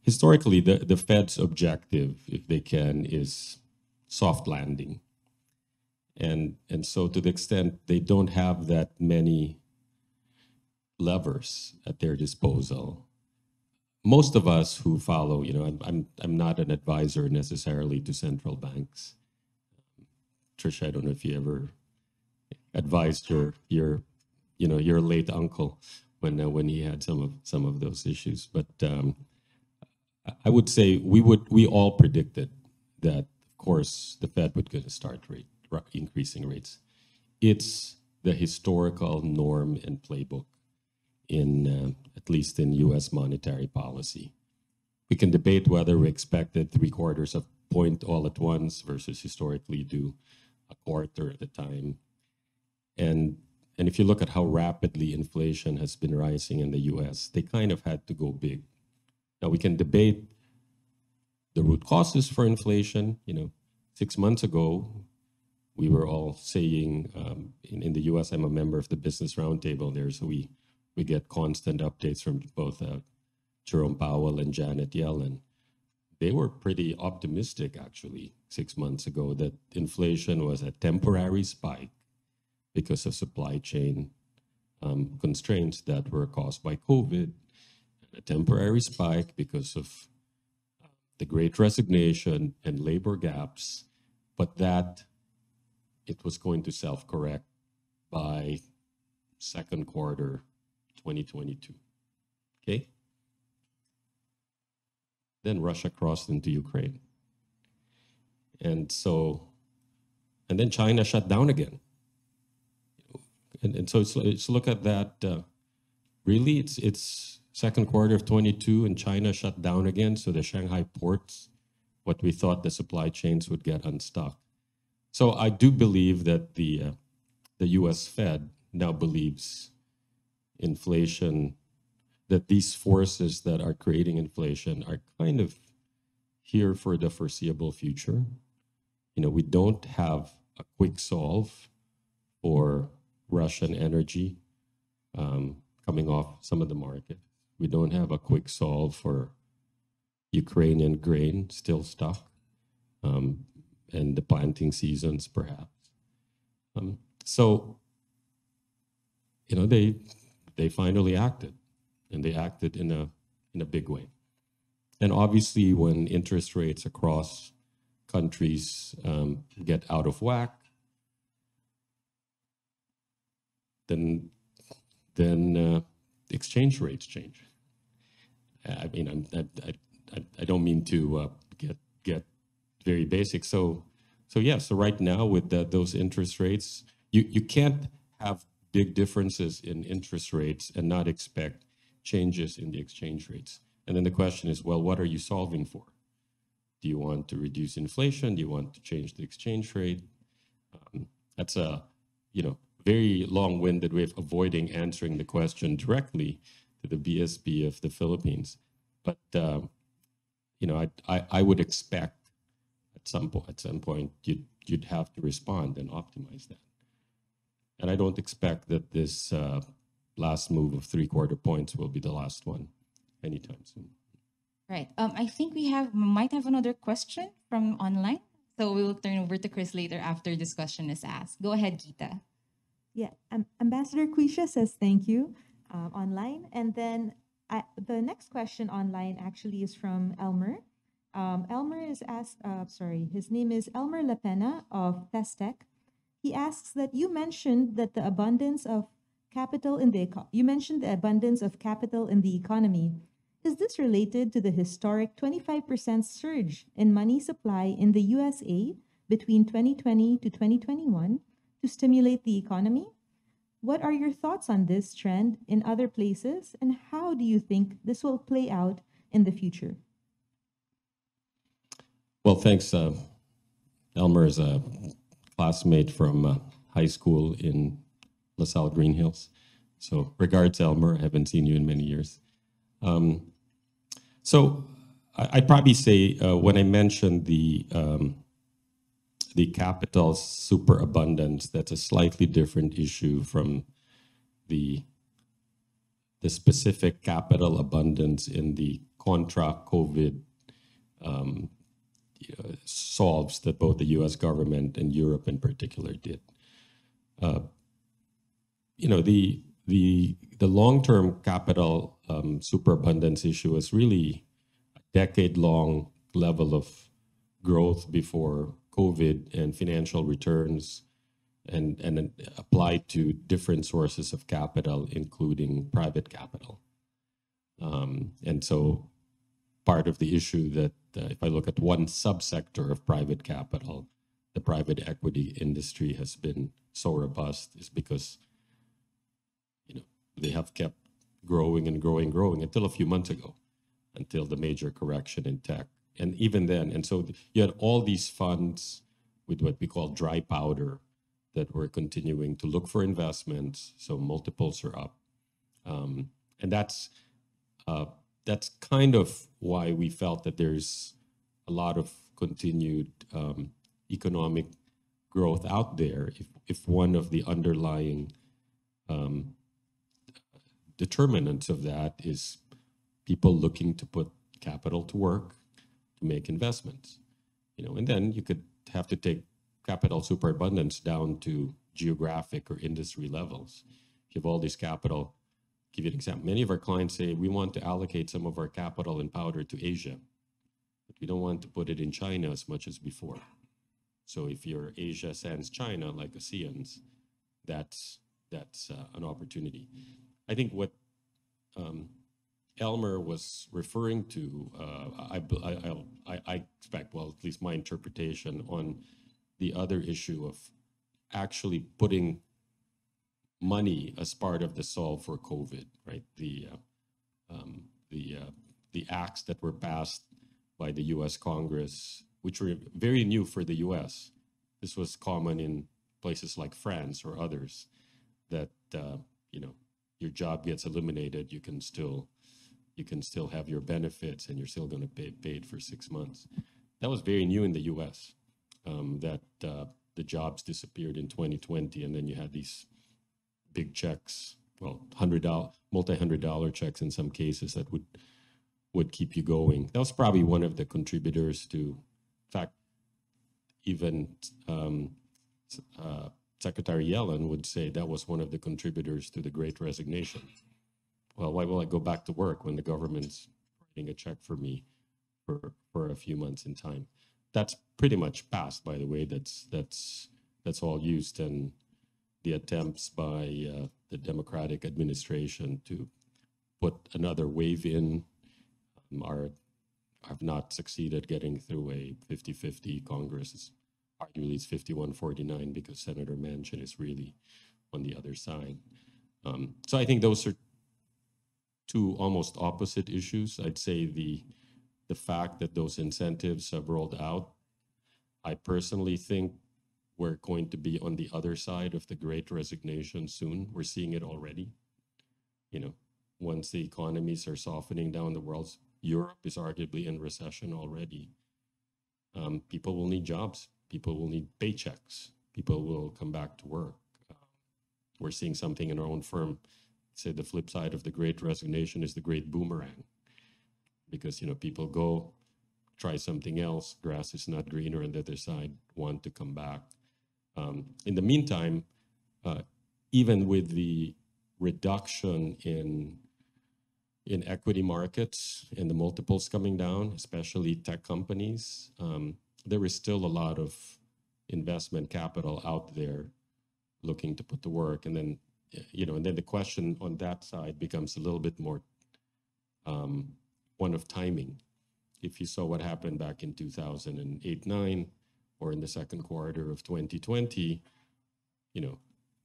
historically, the, the Fed's objective, if they can, is soft landing. And, and so to the extent they don't have that many levers at their disposal. Most of us who follow, you know, I'm, I'm, I'm not an advisor necessarily to central banks. Trisha, I don't know if you ever advised your, your, you know, your late uncle when, uh, when he had some of, some of those issues. But um, I- would say we would, we all predicted that, of course, the Fed would going to start rate, increasing rates. It's the historical norm and playbook in uh, at least in U.S. monetary policy. We can debate whether we expected three quarters of point all at once versus historically do a quarter at a time. And and if you look at how rapidly inflation has been rising in the U.S., they kind of had to go big. Now we can debate the root causes for inflation. You know, six months ago, we were all saying um, in, in the U.S. I'm a member of the Business Roundtable there, so we we get constant updates from both uh, Jerome Powell and Janet Yellen. They were pretty optimistic actually six months ago that inflation was a temporary spike because of supply chain um, constraints that were caused by COVID, a temporary spike because of uh, the great resignation and labor gaps, but that it was going to self correct by second quarter 2022. Okay? Then Russia crossed into Ukraine. And so, and then China shut down again. And, and so it's look at that. Uh, really, it's, it's second quarter of 22 and China shut down again. So the Shanghai ports, what we thought the supply chains would get unstuck. So I do believe that the, uh, the US Fed now believes inflation, that these forces that are creating inflation are kind of here for the foreseeable future. You know, we don't have a quick solve for Russian energy um, coming off some of the market. We don't have a quick solve for Ukrainian grain still stuck um, and the planting seasons, perhaps. Um, so, you know, they they finally acted, and they acted in a in a big way. And obviously, when interest rates across countries um, get out of whack, then then uh, exchange rates change. I mean, I, I, I don't mean to uh, get get very basic. So so yeah. So right now with the, those interest rates, you you can't have big differences in interest rates and not expect changes in the exchange rates. And then the question is, well, what are you solving for? Do you want to reduce inflation? Do you want to change the exchange rate? Um, that's a, you know, very long-winded way of avoiding answering the question directly to the BSP of the Philippines. But uh, you know, I, I I would expect at some point at some point you'd you'd have to respond and optimize that. And I don't expect that this uh, last move of three quarter points will be the last one anytime soon. Right. Um, I think we have might have another question from online. So we will turn over to Chris later after this question is asked. Go ahead, Gita. Yeah, um, Ambassador Cuisia says thank you um, online. And then I, the next question online actually is from Elmer. Um, Elmer is asked, uh, sorry, his name is Elmer Lapena of Testec. he asks that you mentioned that the abundance of capital in the you mentioned the abundance of capital in the economy. Is this related to the historic 25% surge in money supply in the USA between 2020 to 2021 to stimulate the economy? What are your thoughts on this trend in other places, and how do you think this will play out in the future? Well, thanks. Uh, Elmer is a classmate from uh, high school in La Salle Green Hills. So, regards, Elmer. I haven't seen you in many years. Um, so, I, I'd probably say uh, when I mentioned the um, the capital superabundance, that's a slightly different issue from the the specific capital abundance in the contra COVID um, uh, solves that both the U.S. government and Europe in particular did. Uh, you know the the the long-term capital um, superabundance issue is really a decade-long level of growth before COVID and financial returns and, and applied to different sources of capital, including private capital. Um, and so part of the issue that uh, if I look at one subsector of private capital, the private equity industry has been so robust is because you know they have kept growing and growing, growing until a few months ago, until the major correction in tech. And even then, and so you had all these funds with what we call dry powder that were continuing to look for investments. So multiples are up, um, and that's uh, that's kind of why we felt that there's a lot of continued um, economic growth out there. If if one of the underlying um, determinants of that is people looking to put capital to work to make investments, you know, and then you could have to take capital superabundance down to geographic or industry levels. Have all this capital, give you an example. Many of our clients say we want to allocate some of our capital and powder to Asia, but we don't want to put it in China as much as before. So if you're Asia sends China, like ASEAN's, that's that's uh, an opportunity. I think what um, Elmer was referring to, uh, I, I, I, I expect, well, at least my interpretation on the other issue of actually putting money as part of the solve for COVID, right? The uh, um, the uh, the acts that were passed by the U.S. Congress, which were very new for the U.S. This was common in places like France or others. That uh, you know, your job gets eliminated, you can still you can still have your benefits, and you're still going to pay paid for six months. That was very new in the U.S. Um, that uh, the jobs disappeared in 2020, and then you had these big checks, well, hundred dollar, multi-hundred dollar checks in some cases that would would keep you going. That was probably one of the contributors to, in fact, even um, uh, Secretary Yellen would say that was one of the contributors to the Great Resignation. Well, why will I go back to work when the government's writing a check for me for for a few months in time? That's pretty much passed, by the way. That's that's that's all used, and the attempts by uh, the Democratic administration to put another wave in um, are have not succeeded getting through a 50-50 Congress. Arguably it's 51-49 because Senator Manchin is really on the other side. Um, so I think those are two almost opposite issues. I'd say the the fact that those incentives have rolled out, I personally think we're going to be on the other side of the great resignation soon. We're seeing it already. You know, once the economies are softening down the world, Europe is arguably in recession already. Um, people will need jobs. People will need paychecks. People will come back to work. We're seeing something in our own firm. Say the flip side of the great resignation is the great boomerang because you know people go try something else grass is not greener on the other side want to come back um, in the meantime uh, even with the reduction in in equity markets and the multiples coming down especially tech companies um, there is still a lot of investment capital out there looking to put to work. And then, you know, and then the question on that side becomes a little bit more um, one of timing. If you saw what happened back in 2008 9 or in the second quarter of 2020, you know,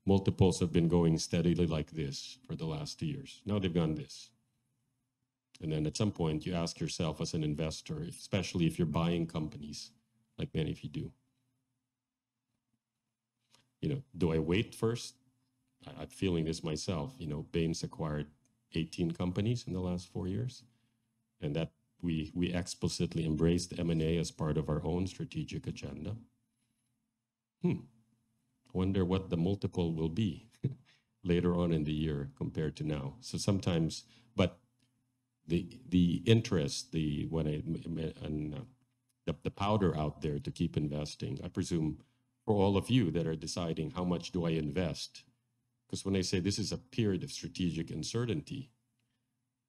multiples have been going steadily like this for the last two years. Now they've gone this. And then at some point, you ask yourself as an investor, especially if you're buying companies, like many of you do, you know, do I wait first? I'm feeling this myself. You know, Bain's acquired 18 companies in the last four years, and that we we explicitly embraced M&A as part of our own strategic agenda. Hmm. Wonder what the multiple will be later on in the year compared to now. So sometimes, but the the interest, the when I and uh, the, the powder out there to keep investing. I presume for all of you that are deciding how much do I invest, because when I say this is a period of strategic uncertainty,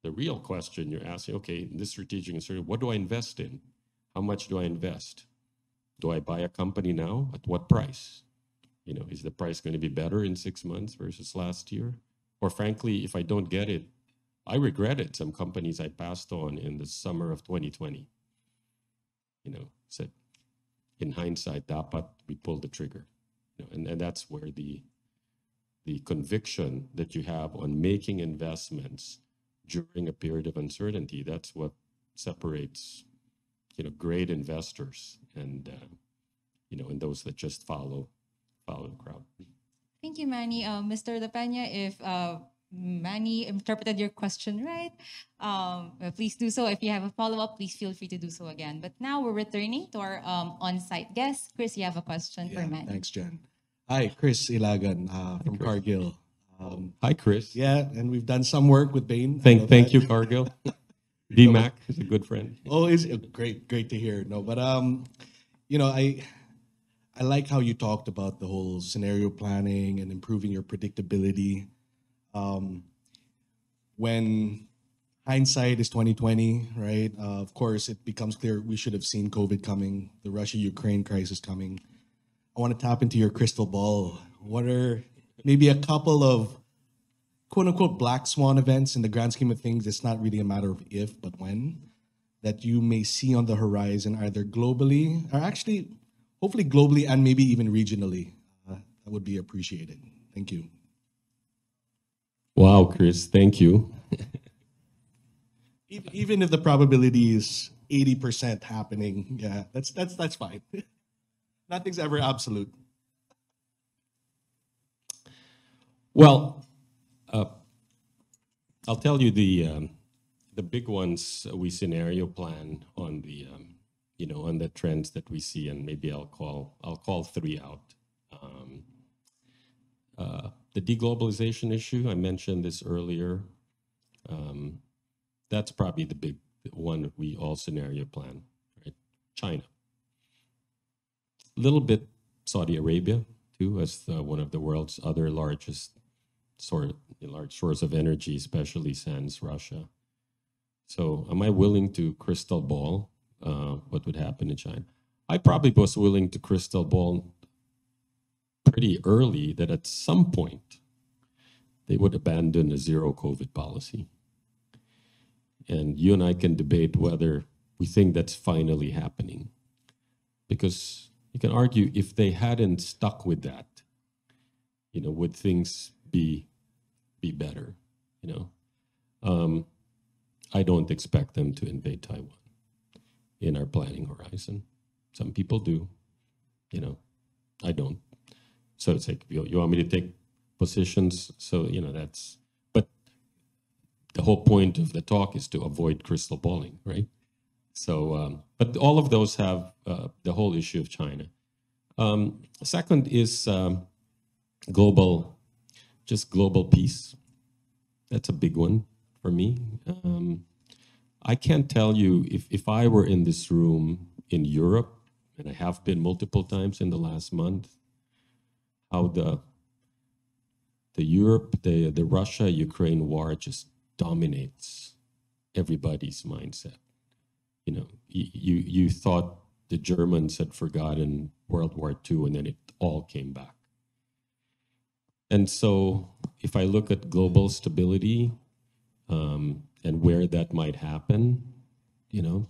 the real question you're asking, okay, this strategic uncertainty, what do I invest in? How much do I invest? Do I buy a company now? At what price? You know, is the price going to be better in six months versus last year? Or frankly, if I don't get it, I regretted some companies I passed on in the summer of 2020. You know, said in hindsight, ah, dapat we pulled the trigger. You know, and, and that's where the the conviction that you have on making investments during a period of uncertainty, that's what separates, you know, great investors and, uh, you know, and those that just follow, follow the crowd. Thank you, Manny. Uh, Mr. De Peña, if uh, Manny interpreted your question right, um, uh, please do so. If you have a follow-up, please feel free to do so again. But now we're returning to our um, on-site guest. Chris, you have a question for Manny. thanks, Jen. Hi, Chris Ilagan uh, from Chris. Cargill. Um, Hi, Chris. yeah, and we've done some work with Bain. Thank, thank that. you, Cargill. DMAC is a good friend. Oh, is it? great, great to hear. No, but um, you know, I I like how you talked about the whole scenario planning and improving your predictability. Um, when hindsight is 2020, right? Uh, of course, it becomes clear we should have seen COVID coming, the Russia-Ukraine crisis coming. I want to tap into your crystal ball. What are maybe a couple of quote unquote black swan events in the grand scheme of things? It's not really a matter of if, but when that you may see on the horizon, either globally or actually, hopefully, globally and maybe even regionally. Uh, that would be appreciated. Thank you. Wow, Chris, thank you. Even, if the probability is 80% happening, yeah, that's that's that's fine. Nothing's ever absolute. Well, uh, I'll tell you the um, the big ones we scenario plan on the um, you know on the trends that we see, and maybe I'll call I'll call three out. Um, uh, the deglobalization issue I mentioned this earlier. Um, that's probably the big one we all scenario plan. Right, China, little bit Saudi Arabia too, as the, one of the world's other largest sort large source of energy, especially since Russia. So, am I willing to crystal ball uh, what would happen in China? I probably was willing to crystal ball pretty early that at some point they would abandon a zero COVID policy. And you and I can debate whether we think that's finally happening. Because you can argue if they hadn't stuck with that, you know, would things be be better? You know, um, I don't expect them to invade Taiwan in our planning horizon. Some people do, you know, I don't. So it's like you, you want me to take positions. So you know that's. But the whole point of the talk is to avoid crystal balling, right? So, um, but all of those have uh, the whole issue of China. Um, second is um, global, just global peace. That's a big one for me. Um, I can't tell you if, if I were in this room in Europe, and I have been multiple times in the last month, how the the Europe, the the Russia Ukraine war just dominates everybody's mindset. You know, you you, thought the Germans had forgotten World War II and then it all came back. And so if I look at global stability um, and where that might happen, you know,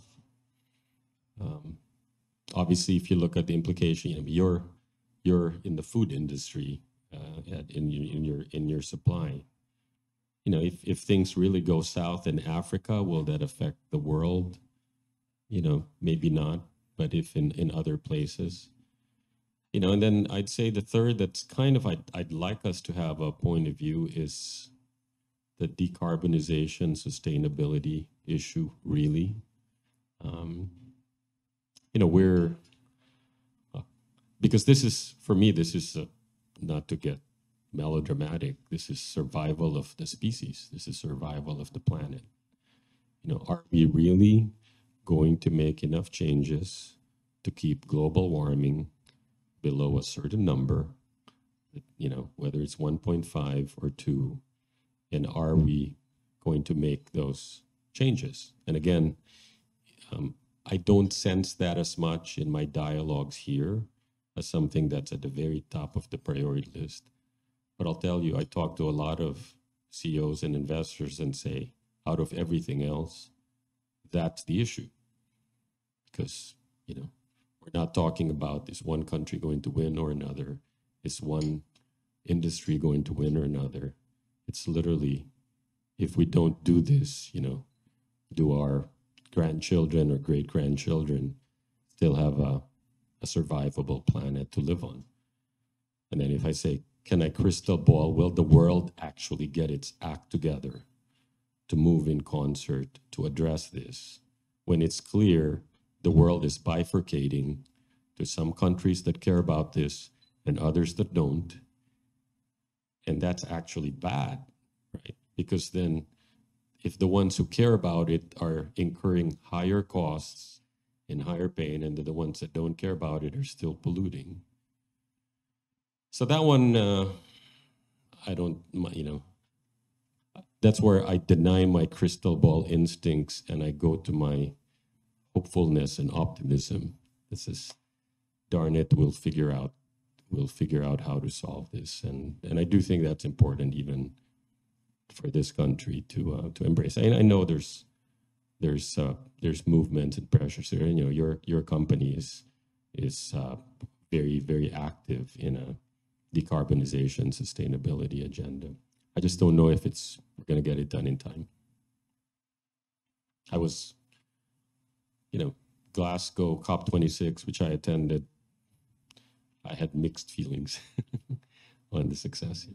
um, obviously if you look at the implication, you know, you're you're in the food industry uh, in, your- in your in your supply. You know, if, if things really go south in Africa, will that affect the world? You know, maybe not, but if in, in other places. You know, and then I'd say the third that's kind of I'd, I'd like us to have a point of view is the decarbonization sustainability issue really. Um, you know, we're uh, because this is for me this is not to get melodramatic this is survival of the species this is survival of the planet you know are we really going to make enough changes to keep global warming below a certain number you know whether it's 1.5 or 2 and are we going to make those changes and again um, I don't sense that as much in my dialogues here as something that's at the very top of the priority list. But I'll tell you, I talk to a lot of CEOs and investors and say, out of everything else, that's the issue. Because, you know, we're not talking about is one country going to win or another, is one industry going to win or another. It's literally, if we don't do this, you know, do our grandchildren or great grandchildren still have a, a survivable planet to live on? And then if I say, can I crystal ball, will the world actually get its act together to move in concert to address this? When it's clear the world is bifurcating to some countries that care about this and others that don't. And that's actually bad, right? Because then if the ones who care about it are incurring higher costs and higher pain, and the ones that don't care about it are still polluting. So that one, uh, I don't, you know, that's where I deny my crystal ball instincts and I go to my hopefulness and optimism. This is, darn it, we'll figure out, we'll figure out how to solve this, and and I do think that's important, even for this country to uh, to embrace. I, I know there's there's uh, there's movements and pressures there. And, you know, your your company is is uh, very very active in a decarbonization sustainability agenda. I just don't know if it's we're going to get it done in time. I was, you know, Glasgow COP26, which I attended. I had mixed feelings on the success.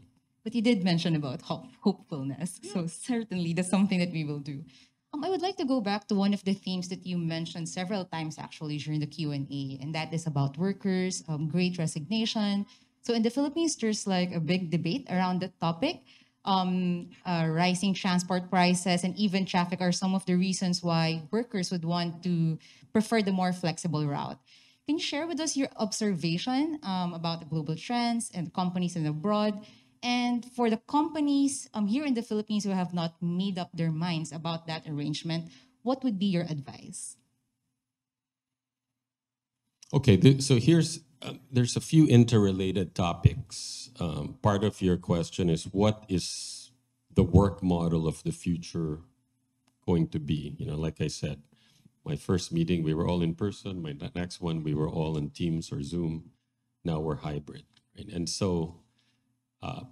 But you did mention about hope, hopefulness. So certainly that's something that we will do. Um, I would like to go back to one of the themes that you mentioned several times actually during the Q&A, and that is about workers, um, great resignation. So in the Philippines, there's like a big debate around the topic. Um, uh, rising transport prices and even traffic are some of the reasons why workers would want to prefer the more flexible route. Can you share with us your observation um, about the global trends and companies in abroad? And for the companies um, here in the Philippines who have not made up their minds about that arrangement, what would be your advice? Okay, so here's uh, there's a few interrelated topics. Um, part of your question is what is the work model of the future going to be? You know, like I said, my first meeting we were all in person. My next one we were all in Teams or Zoom. Now we're hybrid, right? And so, uh,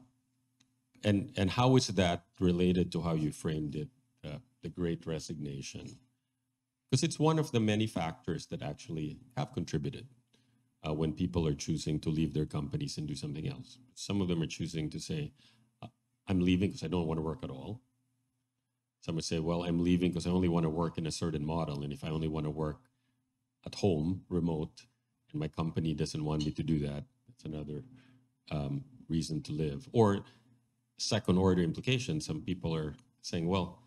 and and how is that related to how you framed it, uh, the Great Resignation? because it's one of the many factors that actually have contributed uh, when people are choosing to leave their companies and do something else. Some of them are choosing to say, uh, I'm leaving because I don't want to work at all. Some would say, well, I'm leaving because I only want to work in a certain model. And if I only want to work at home, remote, and my company doesn't want me to do that, that's another um, reason to live. Or second order implication, some people are saying, well,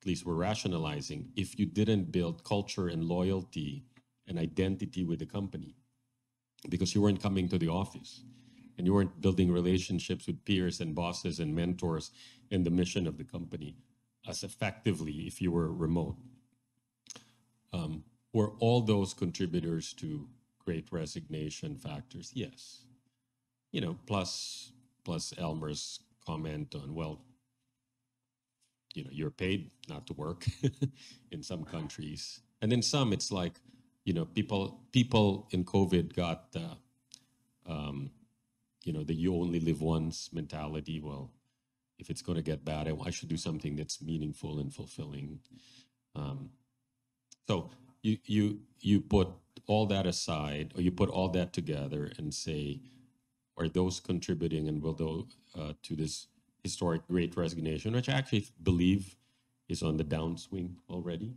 at least we're rationalizing, if you didn't build culture and loyalty and identity with the company, because you weren't coming to the office and you weren't building relationships with peers and bosses and mentors in the mission of the company as effectively if you were remote. Um, were all those contributors to great resignation factors? Yes. You know, plus plus Elmer's comment on well, you know, you're paid not to work in some countries, and in some it's like, you know, people people in COVID got, uh, um, you know, the you only live once mentality. Well, if it's going to get bad, I, I should do something that's meaningful and fulfilling. Um, so you you you put all that aside, or you put all that together and say, are those contributing and will those uh, to this historic Great Resignation, which I actually believe is on the downswing already.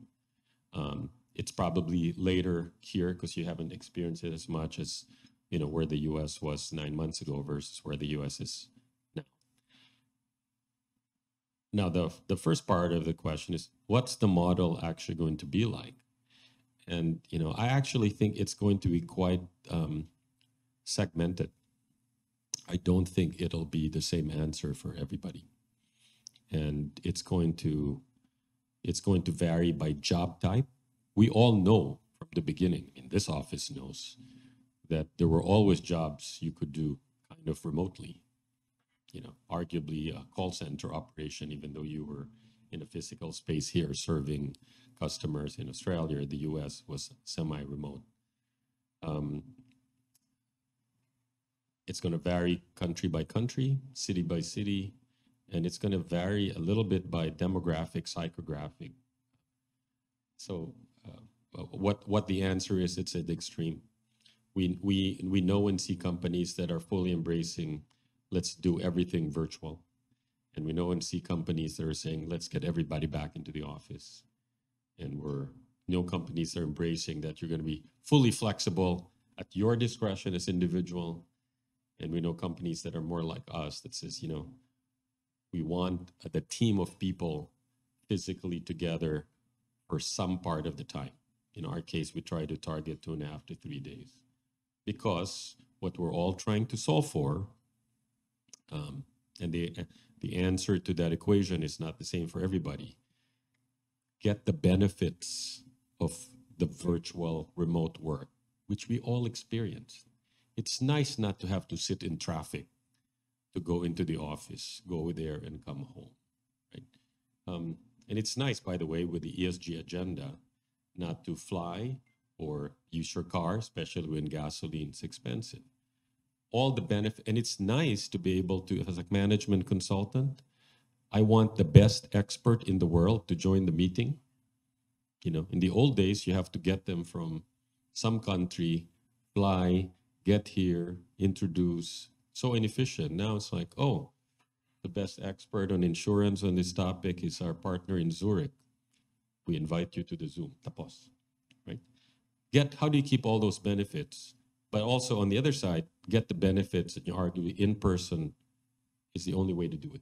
Um, it's probably later here because you haven't experienced it as much as you know where the U.S. was nine months ago versus where the U.S. is now. Now, the the first part of the question is, what's the model actually going to be like? And you know, I actually think it's going to be quite um, segmented. I don't think it'll be the same answer for everybody, and it's going to it's going to vary by job type. We all know from the beginning, in this office knows that there were always jobs you could do kind of remotely. You know, arguably a call center operation, even though you were in a physical space here serving customers in Australia or the US was semi-remote. Um, it's going to vary country by country, city by city, and it's going to vary a little bit by demographic, psychographic. So, what what the answer is? It's at the extreme. We we we know and see companies that are fully embracing, let's do everything virtual, and we know and see companies that are saying, let's get everybody back into the office, and we're no companies are embracing that you're going to be fully flexible at your discretion as individual and we know companies that are more like us that says, you know, we want the team of people physically together for some part of the time. In our case, we try to target two and a half to three days because what we're all trying to solve for, um, and the, the answer to that equation is not the same for everybody. Get the benefits of the virtual remote work, which we all experience. it's nice not to have to sit in traffic to go into the office, go there and come home, right? Um, and it's nice, by the way, with the ESG agenda, not to fly or use your car, especially when gasoline's expensive. All the benefit, and it's nice to be able to, as a management consultant, I want the best expert in the world to join the meeting. You know, in the old days, you have to get them from some country, fly, get here, introduce, so inefficient. Now it's like, oh, the best expert on insurance on this topic is our partner in Zurich. We invite you to the Zoom. Tapos, right? Get how do you keep all those benefits? But also on the other side, get the benefits that you argue in person is the only way to do it.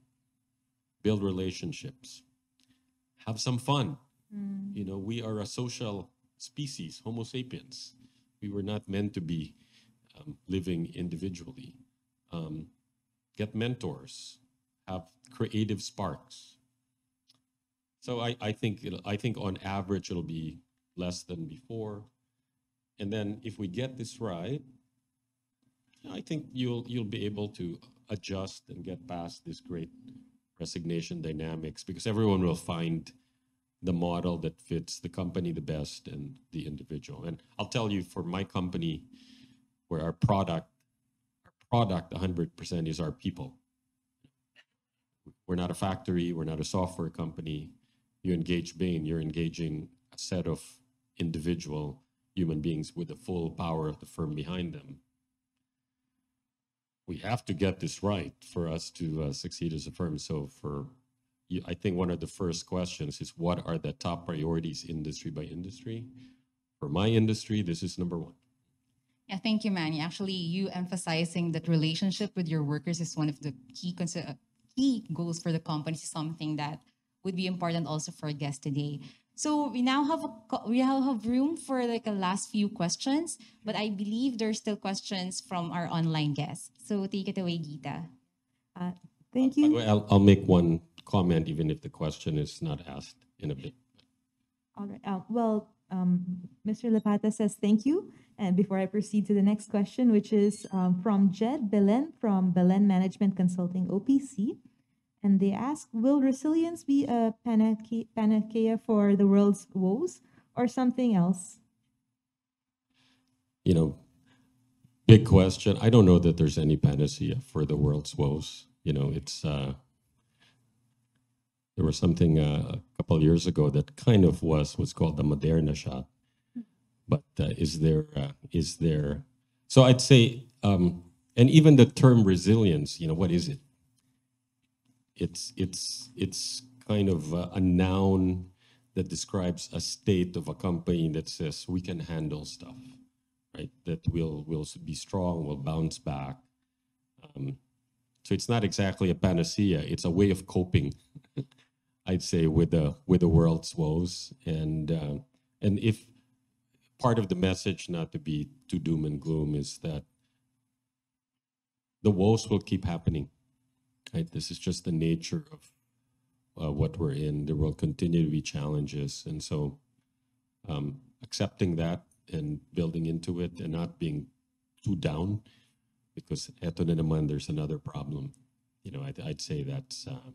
Build relationships. Have some fun. Mm. You know, we are a social species, Homo sapiens. We were not meant to be um, living individually. Um, get mentors, have creative sparks. So I, I think I think on average it'll be less than before, and then if we get this right, I think you'll you'll be able to adjust and get past this great resignation dynamics because everyone will find the model that fits the company the best and the individual. And I'll tell you, for my company, where our product, our product 100% is our people. We're not a factory, we're not a software company. You engage Bain, you're engaging a set of individual human beings with the full power of the firm behind them. We have to get this right for us to uh, succeed as a firm. So for you, I think one of the first questions is what are the top priorities industry by industry? For my industry, this is number one. Yeah, thank you, Manny. Actually, you emphasizing that relationship with your workers is one of the key consi- key goals for the company. Is something that would be important also for our guest today. So we now have a, we now have room for like a last few questions, but I believe there's still questions from our online guests. So take it away, Gita. Uh, thank you. way, I'll, I'll make one comment, even if the question is not asked in a bit. All right. Uh, well, Um, Mr. Lapata says thank you. And before I proceed to the next question, which is um, from Jed Belen from Belen Management Consulting OPC. And they ask Will resilience be a panacea, for the world's woes or something else? You know, big question. I don't know that there's any panacea for the world's woes. You know, it's uh, there was something uh, a couple years ago that kind of was what's called the Moderna shot. But uh, is there uh, is there? So I'd say, um, and even the term resilience. You know, what is it? It's it's it's kind of uh, a noun that describes a state of a company that says we can handle stuff, right? That we'll will be strong, we'll bounce back. Um, so it's not exactly a panacea; it's a way of coping, I'd say, with the with the world's woes. And uh, and if part of the message, not to be too doom and gloom, is that the woes will keep happening. Right? This is just the nature of uh, what we're in. There will continue to be challenges, and so um, accepting that and building into it, and not being too down, because eto na naman, there's another problem. You know, I'd, I'd say that's uh,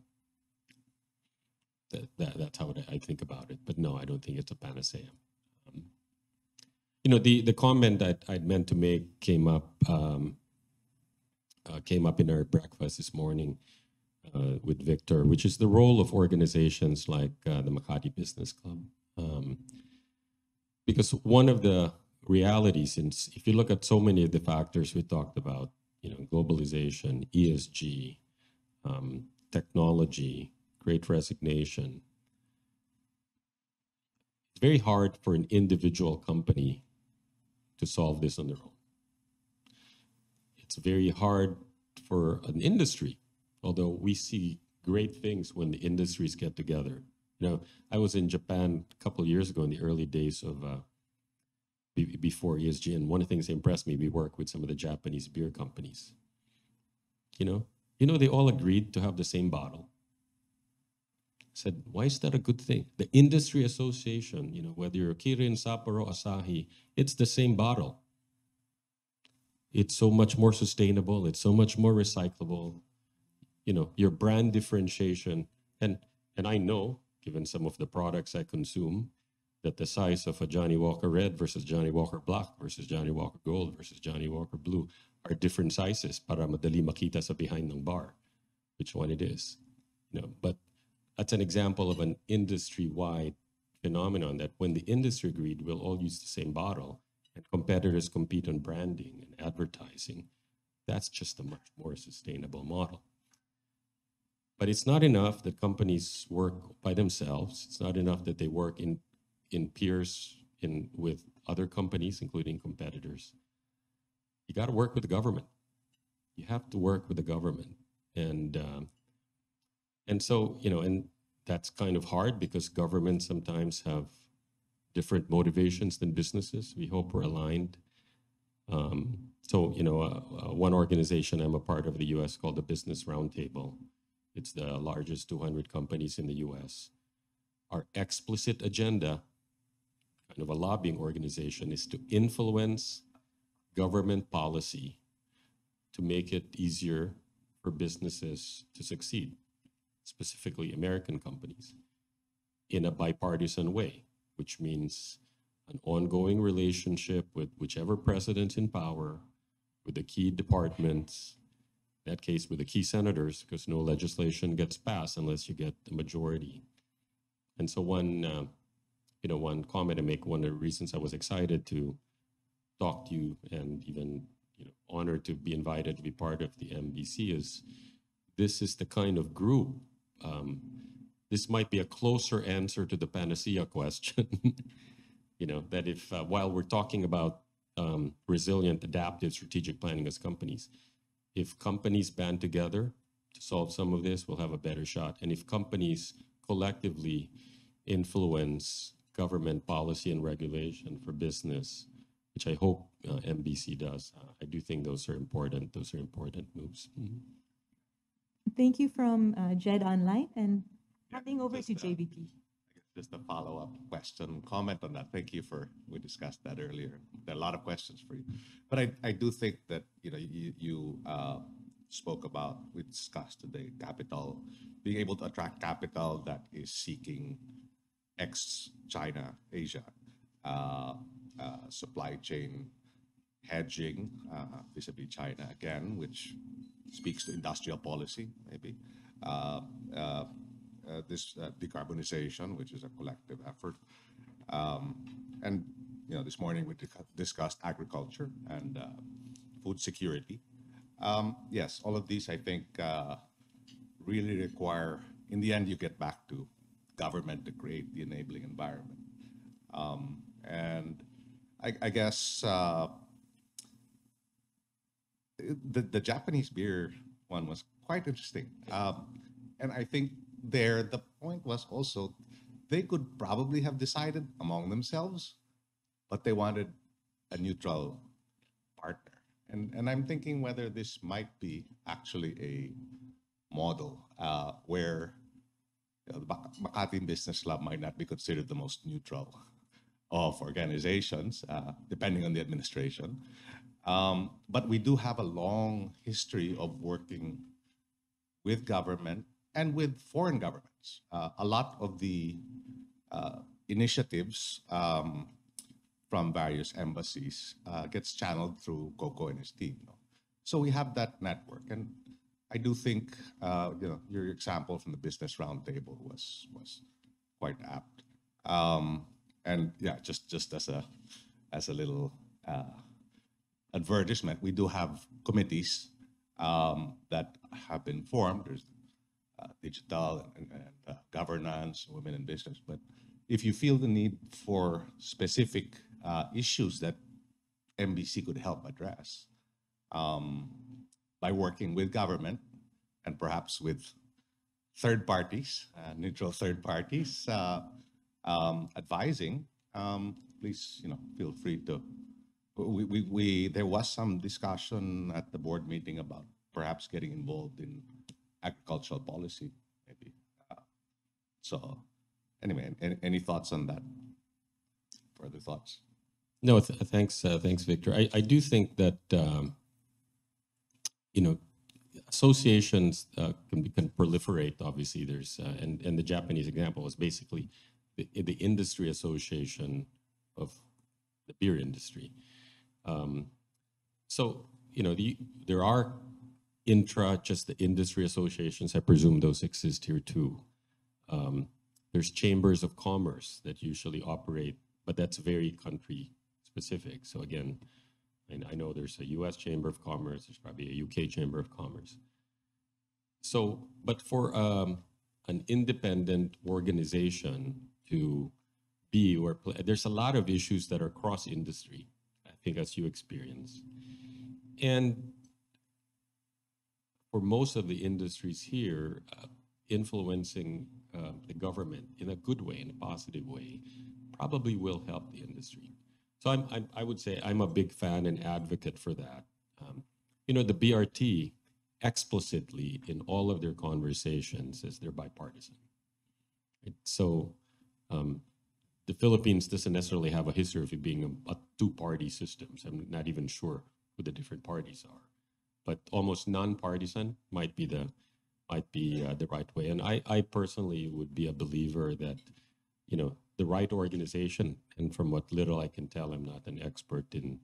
that, that that's how I think about it. But no, I don't think it's a panacea. Um, you know, the the comment that I'd meant to make came up um, uh, came up in our breakfast this morning uh, with Victor, which is the role of organizations like uh, the Makati Business Club. Um, because one of the realities, and if you look at so many of the factors we talked about, you know, globalization, ESG, um, technology, great resignation, it's very hard for an individual company to solve this on their own. It's very hard for an industry, although we see great things when the industries get together. You know, I was in Japan a couple years ago in the early days of uh, be- before ESG, and one of the things that impressed me, we work with some of the Japanese beer companies. You know, you know, they all agreed to have the same bottle. I said, why is that a good thing? The industry association, you know, whether you're Kirin, Sapporo, Asahi, it's the same bottle. It's so much more sustainable. It's so much more recyclable. You know, your brand differentiation, and and I know, given some of the products I consume, that the size of a Johnnie Walker Red versus Johnnie Walker Black versus Johnnie Walker Gold versus Johnnie Walker Blue are different sizes para madali makita sa behind ng bar which one it is. You know, but that's an example of an industry-wide phenomenon that when the industry agreed, we'll all use the same bottle, and competitors compete on branding and advertising. That's just a much more sustainable model. But it's not enough that companies work by themselves. It's not enough that they work in in peers in with other companies, including competitors. You got to work with the government. You have to work with the government, and um, and so you know, and that's kind of hard because governments sometimes have different motivations than businesses. We hope we're aligned. Um, so you know, uh, uh, one organization I'm a part of the U.S. called the Business Roundtable. It's the largest 200 companies in the U.S. Our explicit agenda kind of a lobbying organization is to influence government policy to make it easier for businesses to succeed, specifically American companies, in a bipartisan way, which means an ongoing relationship with whichever president in power, with the key departments, in that case with the key senators, because no legislation gets passed unless you get the majority. And so one uh, you know, one comment I make, one of the reasons I was excited to talk to you and even, you know, honored to be invited to be part of the MBC is this is the kind of group. Um, this might be a closer answer to the panacea question. you know, that if uh, while we're talking about um, resilient, adaptive, strategic planning as companies, if companies band together to solve some of this, we'll have a better shot. And if companies collectively influence government policy and regulation for business, which I hope uh, MBC does. Uh, I do think those are important. Those are important moves. Mhm. Thank you from uh, Jed Online and handing over to just, uh, JVP. just a follow-up question, comment on that. Thank you for, we discussed that earlier. There are a lot of questions for you. But I, I do think that, you know, you, you uh, spoke about, we discussed today, capital, being able to attract capital that is seeking ex-China, Asia, uh, uh, supply chain hedging uh, vis-à-vis China again, which speaks to industrial policy, maybe. Uh, uh, this uh, decarbonization, which is a collective effort. Um, and you know, this morning we discussed agriculture and uh, food security. Um, yes, all of these I think uh, really require. In the end, you get back to government to create the enabling environment. Um, and I, I guess uh, the the Japanese beer one was quite interesting. Um, and I think there the point was also they could probably have decided among themselves, but they wanted a neutral partner. And and I'm thinking whether this might be actually a model uh, where you know, the Makati Business Club might not be considered the most neutral of organizations, uh, depending on the administration. Um, but we do have a long history of working with government and with foreign governments. Uh, a lot of the uh, initiatives um, from various embassies uh, gets channeled through Coco and his team. no? So we have that network, and I do think uh, you know your example from the business roundtable was was quite apt. Um, and yeah, just just as a as a little uh, advertisement, we do have committees um, that have been formed. There's uh, digital and, and uh, governance, women in business. But if you feel the need for specific uh, issues that MBC could help address um, by working with government and perhaps with third parties, uh, neutral third parties, uh, um, advising, um, please, you know, feel free to. We, we, we, there was some discussion at the board meeting about perhaps getting involved in agricultural policy, maybe. Uh, So, anyway, any, any thoughts on that? Further thoughts? No, th- thanks, uh, thanks, Victor. I, I do think that um, you know associations uh, can can proliferate. Obviously, there's uh, and and the Japanese example was basically the, the industry association of the beer industry. Um, so you know the, there are intra just the industry associations. I presume those exist here too. Um, there's chambers of commerce that usually operate, but that's very country specific. So again, and I know there's a U.S. Chamber of Commerce. There's probably a U.K. Chamber of Commerce. So, but for um, an independent organization to be or play, there's a lot of issues that are cross industry. I think as you experience, and for most of the industries here, uh, influencing uh, the government in a good way, in a positive way, probably will help the industry. So I'm, I'm, I would say I'm a big fan and advocate for that. Um, you know, the BRT explicitly in all of their conversations says they're bipartisan. So um, the Philippines doesn't necessarily have a history of it being a, a two-party system. So I'm not even sure who the different parties are, but almost non-partisan might be the might be uh, the right way. And I, I personally would be a believer that, you know, the right organization. And from what little I can tell, I'm not an expert in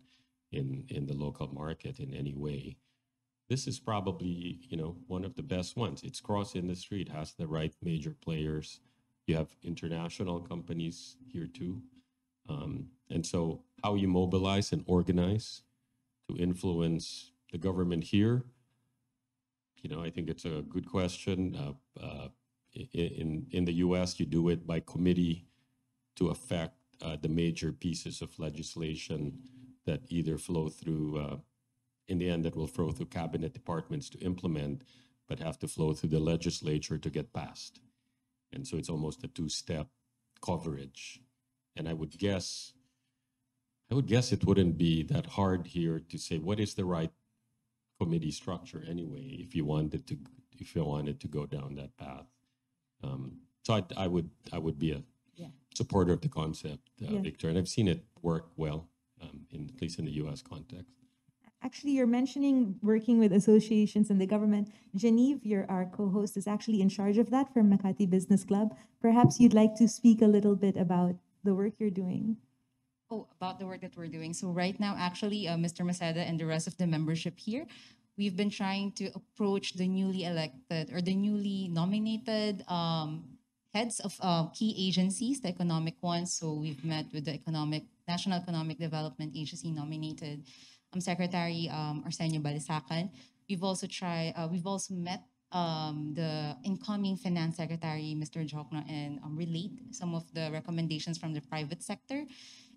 in in the local market in any way. This is probably you know one of the best ones. It's cross industry. It has the right major players. You have international companies here too, um, and so how you mobilize and organize to influence the government here. You know, I think it's a good question. Uh, uh, in in the U.S., you do it by committee to affect uh, the major pieces of legislation that either flow through, uh, in the end, that will flow through cabinet departments to implement, but have to flow through the legislature to get passed. And so it's almost a two-step coverage. And I would guess, I would guess it wouldn't be that hard here to say what is the right committee structure anyway, if you wanted to, if you wanted to go down that path. Um, so I, I would, I would be a Yeah. supporter of the concept, uh, Yeah. Victor, and I've seen it work well, um, in, at least in the U.S. context. Actually, you're mentioning working with associations and the government. Genevieve, your our co-host, is actually in charge of that for Makati Business Club. Perhaps you'd like to speak a little bit about the work you're doing. Oh, about the work that we're doing. So right now, actually, uh, Mr. Maceda and the rest of the membership here, we've been trying to approach the newly elected or the newly nominated um, heads of uh, key agencies, the economic ones. So we've met with the economic National Economic Development Agency nominated um, Secretary um, Arsenio Balisacan. We've also tried. Uh, we've also met um, the incoming Finance Secretary, Mr. Diokno, and um, relayed some of the recommendations from the private sector.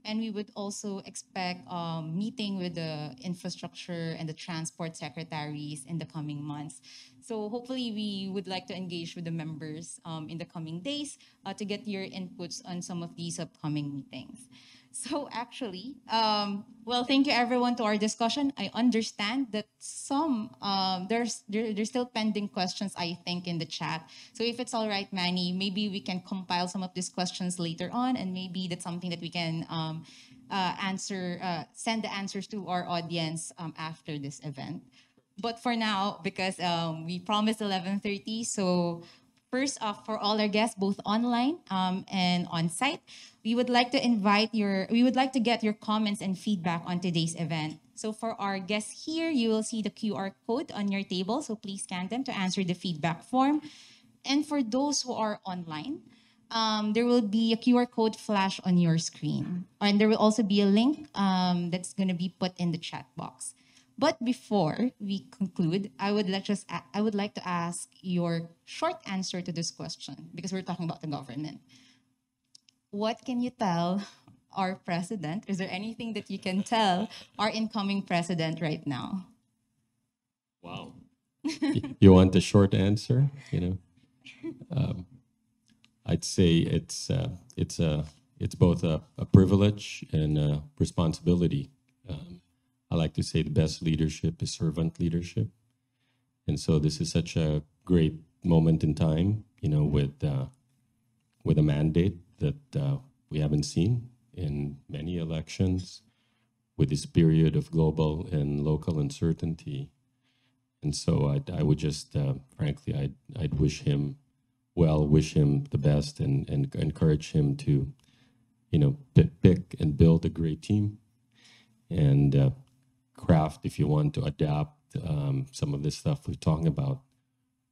And we would also expect um, meeting with the infrastructure and the transport secretaries in the coming months. So hopefully we would like to engage with the members um, in the coming days uh, to get your inputs on some of these upcoming meetings. So actually, um, well, thank you everyone to our discussion. I understand that some um, there's there, there's still pending questions I think in the chat. So if it's all right, Manny, maybe we can compile some of these questions later on, and maybe that's something that we can um, uh, answer, uh, send the answers to our audience um, after this event. But for now, because um, we promised 11:30, so first off, for all our guests, both online um, and on site, we would like to invite your, we would like to get your comments and feedback on today's event. So for our guests here, you will see the QR code on your table, so please scan them to answer the feedback form. And for those who are online, um, there will be a QR code flash on your screen. And there will also be a link um, that's going to be put in the chat box. But before we conclude, I would like just I would like to ask your short answer to this question because we're talking about the government. What can you tell our president? Is there anything that you can tell our incoming president right now? Wow. you want a short answer? You know, um, I'd say it's uh, it's a it's both a, a privilege and a responsibility. Um, I like to say the best leadership is servant leadership, and so this is such a great moment in time. You know, with uh, with a mandate that uh, we haven't seen in many elections, with this period of global and local uncertainty. And so I, I would just, uh, frankly, I'd, I'd wish him well, wish him the best, and, and encourage him to, you know, pick and build a great team and uh, craft, if you want, to adapt um, some of this stuff we're talking about.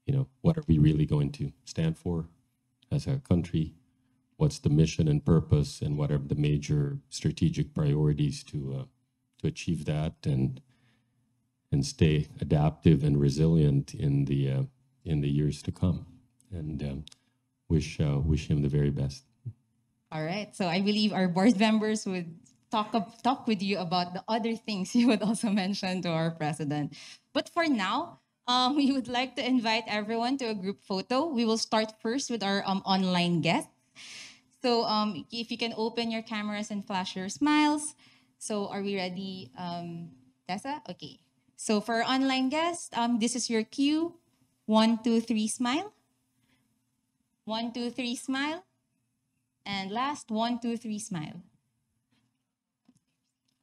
You know, what are we really going to stand for as a country? What's the mission and purpose, and what are the major strategic priorities to uh, to achieve that? And and stay adaptive and resilient in the uh, in the years to come. And um, wish uh, wish him the very best. All right. So I believe our board members would talk up, talk with you about the other things you would also mention to our president. But for now, um, we would like to invite everyone to a group photo. We will start first with our um, online guests. So um, if you can open your cameras and flash your smiles. So are we ready, um, Tessa? Okay. So for online guests, um, this is your cue. One, two, three, smile. One, two, three, smile. And last, one, two, three, smile.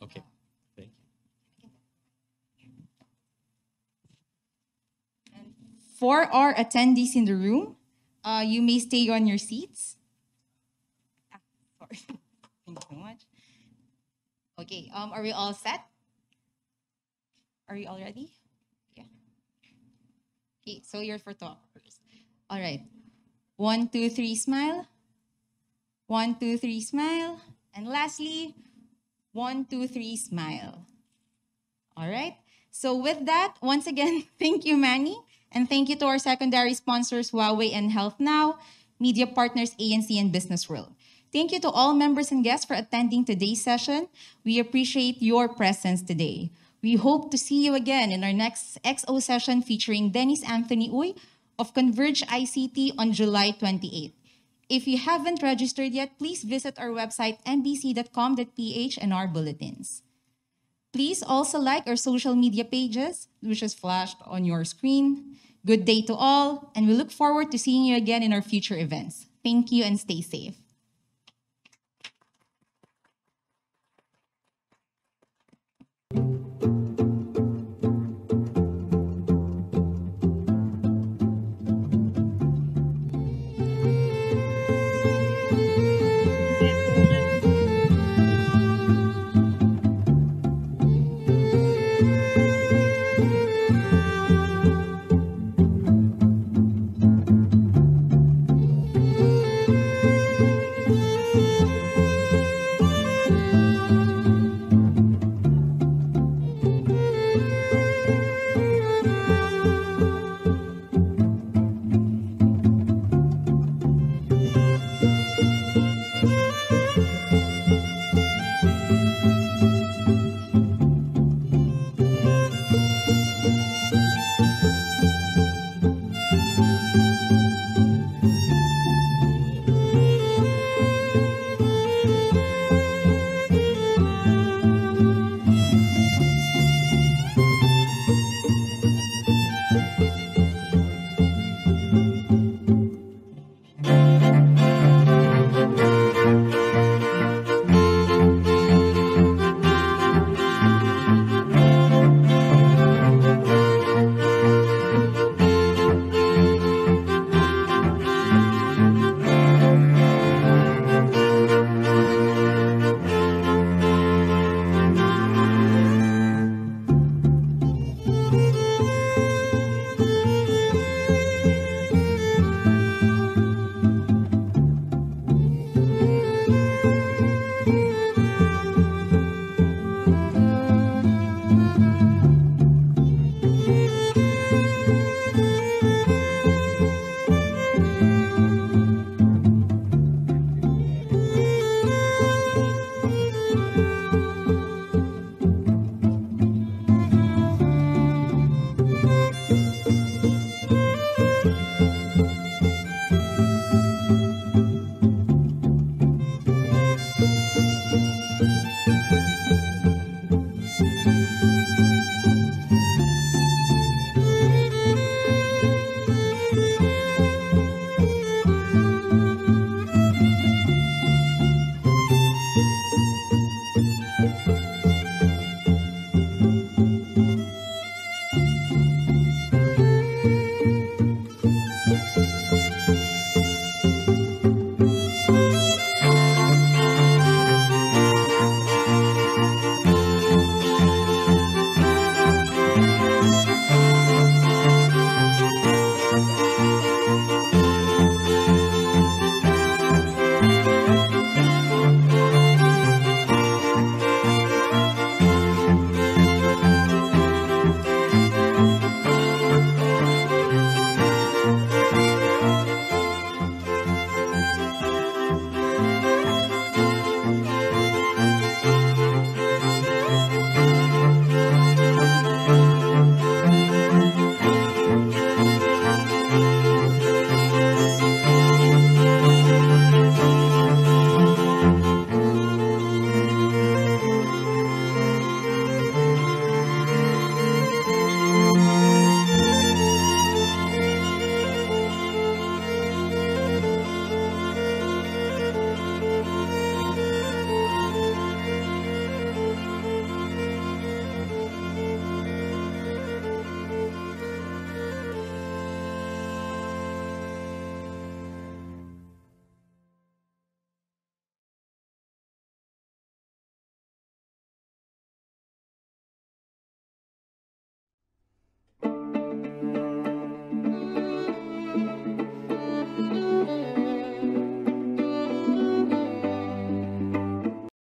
Okay. Thank you. For our attendees in the room, uh, you may stay on your seats. You so much. Okay, um, are we all set? Are you all ready? Yeah. Okay, so you're for talk first. All right. One, two, three, smile. One, two, three, smile. And lastly, one, two, three, smile. All right. So with that, once again, thank you, Manny. And thank you to our secondary sponsors, Huawei and Health Now, media partners ANC and Business World. Thank you to all members and guests for attending today's session. We appreciate your presence today. We hope to see you again in our next XO session featuring Dennis Anthony Uy of Converge ICT on July 28th. If you haven't registered yet, please visit our website mbc.com.ph and our bulletins. Please also like our social media pages, which is flashed on your screen. Good day to all, and we look forward to seeing you again in our future events. Thank you and stay safe.